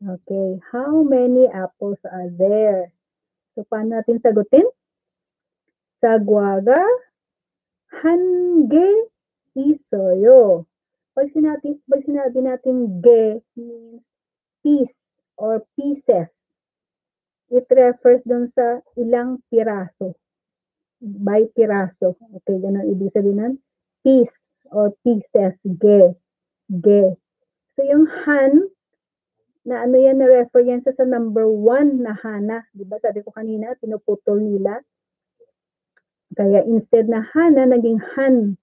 Okay. How many apples are there? So, paano natin sagutin? Sagwaga, hange, isoyo. Pag sinabi, pag sinabi natin ge means piece or pieces. It refers dun sa ilang piraso. By piraso. Okay, ganun ibig sabihin nun. Piece or pieces. Ge. Ge. So, yung han, na ano yan, na refer yan sa, sa number one na hana. Di ba? Sabi ko kanina, pinuputol nila. Kaya instead na hana, naging han.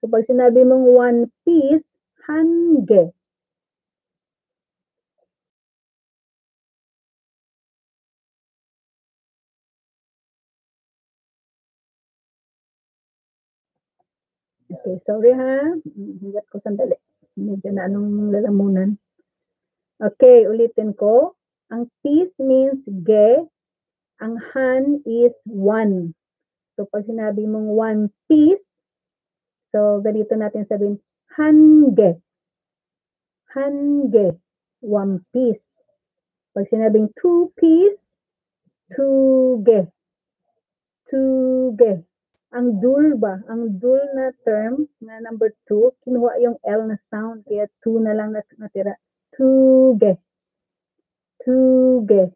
So pag sinabi mong one piece, hange. Okay, sorry ha. Hingat ko sandali. Medyo na anong lalamunan. Okay, ulitin ko. Ang piece means ge. Ang han is one. So pag sinabi mong one piece, so ganito natin sabihin, hange. Hange. One piece. Pag sinabing two piece, tuge. Tuge. Ang dul ba? Ang dul na term na number two, kinuha yung L na sound, kaya two na lang nat- natira. Tuge. Tuge.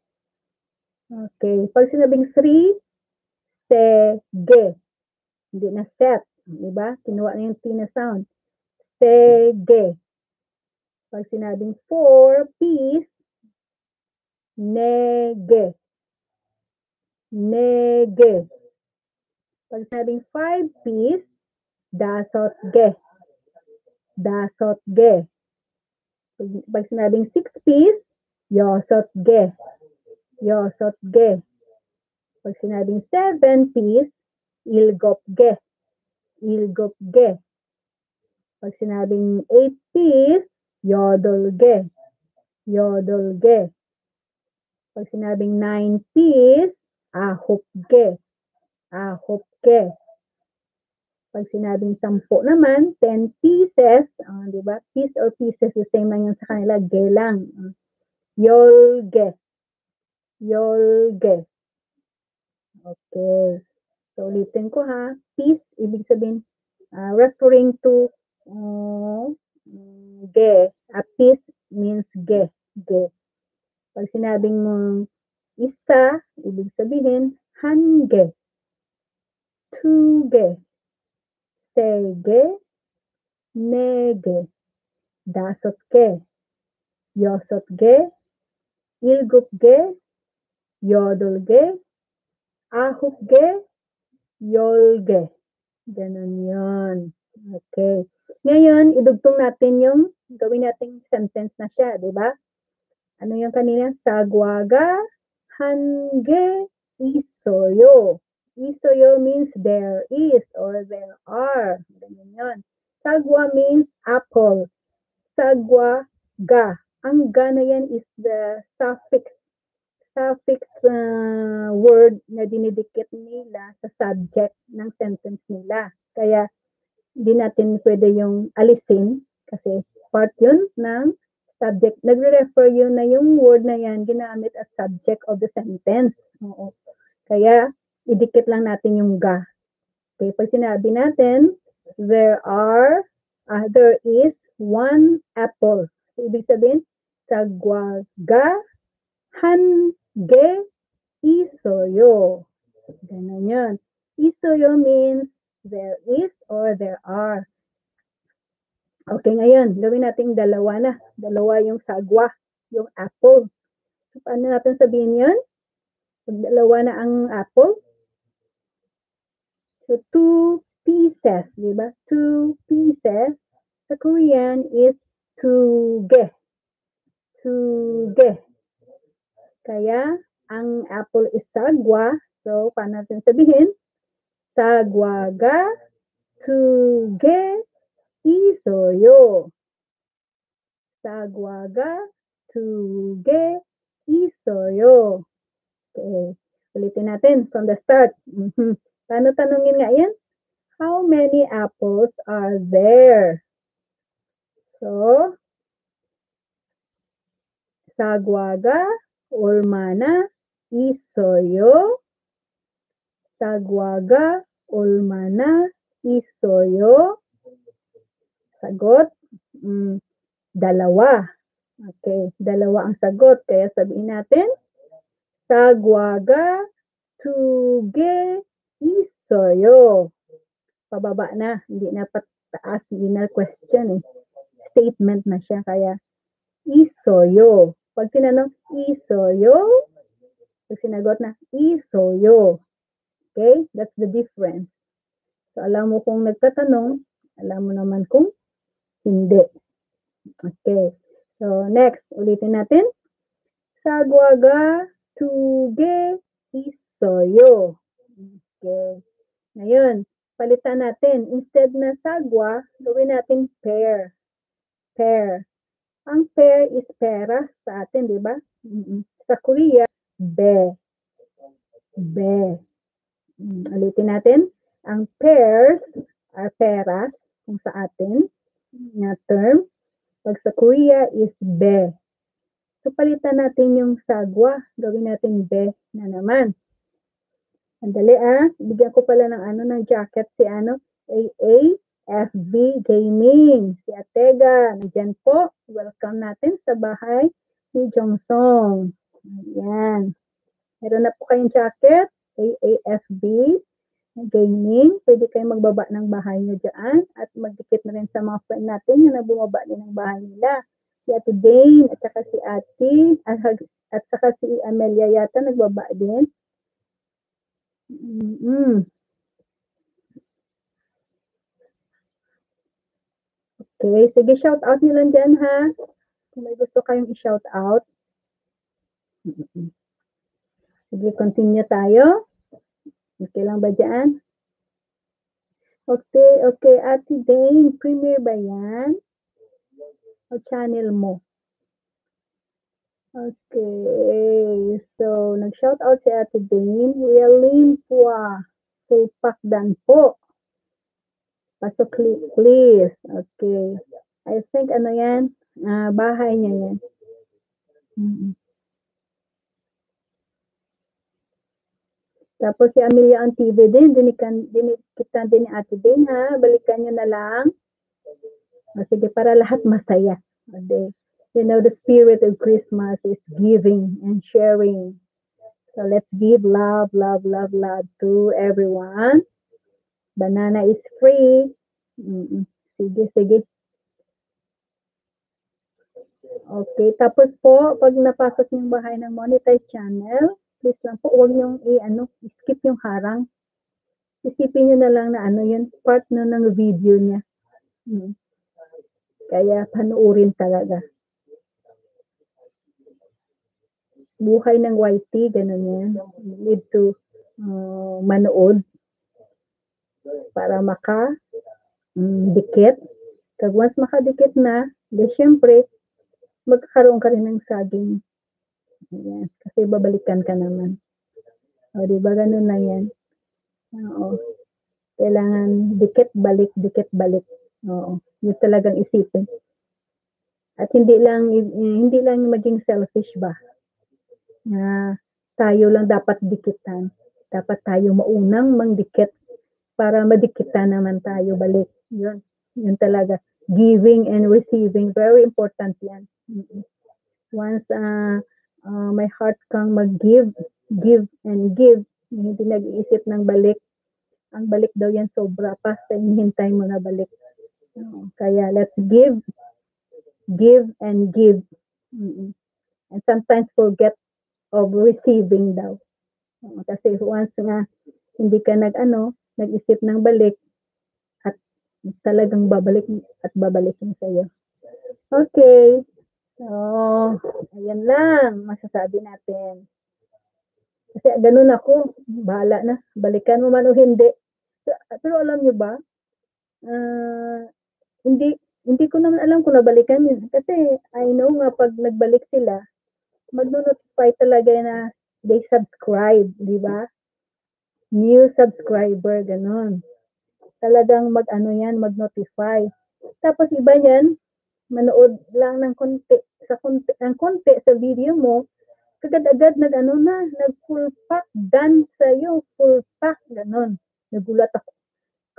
Okay. Pag sinabing three, sege. Hindi na set. Diba? Kinuha na yung T na sound. Sege. Pag sinabing four, piece, nege. Nege. Pag sinabing five piece, dasot ge. Dasot ge. Pag, pag sinabing six piece, yosot ge. Yosot ge. Pag sinabing seven piece, ilgop ge. Ilgop ge. Pag sinabing eight piece, yodol ge. Yodol ge. Pag sinabing nine piece, ahop ge. Ahop ge. Pag sinabing sampo naman, 10 pieces, ah, di ba? Piece or pieces, the same lang yun sa kanila, ge lang. Ah, Yolge. Yolge. Okay. So, ulitin ko ha. Piece, ibig sabihin, ah, referring to uh, ge. A piece means ge. Ge. Pag sinabing mong isa, ibig sabihin, hange. Tuge. Sege. Nege. Dasotge. Yosotge. Ilgupge. Yodolge. Ahupge. Yolge. Ganun yon. Okay. Ngayon, idugtong natin yung gawin nating sentence na siya, di ba? Ano yung kanina? Sagwaga, hange, isoyo. Isoyo means there is or there are. Ganun yun. Sagwa means apple. Sagwa, ga. Ang ga na yan is the suffix suffix uh, word na dinidikit nila sa subject ng sentence nila. Kaya, hindi natin pwede yung alisin kasi part yun ng subject. Nagre-refer yun na yung word na yan ginamit as subject of the sentence. Oo. Kaya, idikit lang natin yung ga. Okay, pag sinabi natin, there are, uh, there is one apple. So, ibig sabihin, sagwaga, hange, isoyo. Ganun yun. Isoyo means there is or there are. Okay, ngayon, gawin natin dalawa na. Dalawa yung sagwa, yung apple. So, paano natin sabihin yun? Pag dalawa na ang apple. So, two pieces, di ba? Two pieces. Sa Korean is tuge. Tuge. Kaya, ang apple is sagwa. So, paano natin sabihin? Sagwaga tuge isoyo. Sagwaga tuge isoyo. Okay. Ulitin natin from the start. Paano tanungin nga yan? How many apples are there? So, sagwaga ulmana isoyo. Sagwaga ulmana isoyo. Sagot, mm, dalawa. Okay, dalawa ang sagot. Kaya sabihin natin, sagwaga tuge isoyo. Pababa na, hindi na pataas, hindi na question eh. Statement na siya, kaya isoyo. Pag tinanong isoyo, pag sinagot na isoyo. Okay, that's the difference. So, alam mo kung nagtatanong, alam mo naman kung hindi. Okay. So, next, ulitin natin. Sagwaga tuge isoyo. Okay. Ngayon, palitan natin. Instead na sagwa, gawin natin pair. Pair. Ang pair is peras sa atin, di ba? Mm-mm. Sa Korea, be. Be. Mm, natin. Ang pairs are peras kung sa atin na term. Pag sa Korea is be. So palitan natin yung sagwa. Gawin natin be na naman. Andali ah. Bigyan ko pala ng ano ng jacket si ano. AA FB Gaming. Si Atega. Nandyan po. Welcome natin sa bahay ni Jongsong. Ayan. Meron na po kayong jacket. AAFB gaming. Pwede kayong magbaba ng bahay nyo dyan at magdikit na rin sa mga friend natin na bumaba din ng bahay nila. Si Ate Dane at saka si Ate at, at saka si Amelia yata nagbaba din. Mm-mm. Okay, sige shout out nyo lang dyan ha. Kung may gusto kayong i-shout out. Mm-mm. Sige, continue tayo. Okay lang ba dyan? Okay, okay. Ate Dane, premiere ba yan? O channel mo? Okay. So, nag-shout out si Ate Dane. Realin po ah. Full pack dan po. Pasok please. Okay. I think ano yan? Ah, bahay niya yan. Mm-mm. Tapos si Amelia ang TV din, dinikan, dinikitan din ni Ate Dane ha. Balikan nyo na lang. O, sige, para lahat masaya. Okay. You know, the spirit of Christmas is giving and sharing. So let's give love, love, love, love to everyone. Banana is free. Mm-mm. Sige, sige. Okay, tapos po, pag napasok yung bahay ng monetized channel, please lang po, huwag niyong i-ano, skip yung harang. Isipin niyo na lang na ano yun, part na ng video niya. Mm. Kaya panuorin talaga. Buhay ng YT, ganun yan. You need to uh, manood para maka mm, dikit. Pag once makadikit na, di syempre, magkakaroon ka rin ng saging. Ayan. Kasi babalikan ka naman. O, di ba? Ganun lang yan. Oo. Kailangan dikit, balik, dikit, balik. Oo. Yun talagang isipin. At hindi lang, eh, hindi lang maging selfish ba? Na tayo lang dapat dikitan. Dapat tayo maunang mangdikit para madikitan naman tayo balik. Yun. Yun talaga. Giving and receiving. Very important yan. Once uh, uh, may heart kang mag-give, give and give, hindi nag-iisip ng balik, ang balik daw yan sobra pa sa hinihintay mo na balik. Kaya let's give, give and give. And sometimes forget of receiving daw. Oo, Kasi once nga hindi ka nag-ano, nag-isip ng balik at talagang babalik at babalik yung sa'yo. Okay. So, ayan lang masasabi natin. Kasi ganun ako, bahala na, balikan mo man o hindi. Pero, pero alam nyo ba, ah, hindi hindi ko naman alam kung nabalikan yun. Kasi I know nga pag nagbalik sila, magno-notify talaga na they subscribe, di ba? New subscriber, ganun. Talagang mag-ano yan, mag-notify. Tapos iba yan, manood lang ng konti, sa konti, ang konti sa video mo, kagad-agad nag ano na, nag full pack, done sa'yo, full pack, ganun. Nagulat ako.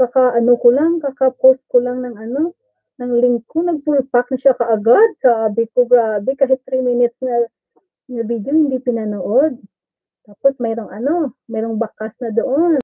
Kaka ano ko lang, kaka-post ko lang ng ano, ng link ko, nag full pack na siya kaagad. Sabi ko, grabe, kahit 3 minutes na, na video, hindi pinanood. Tapos mayroong ano, mayroong bakas na doon.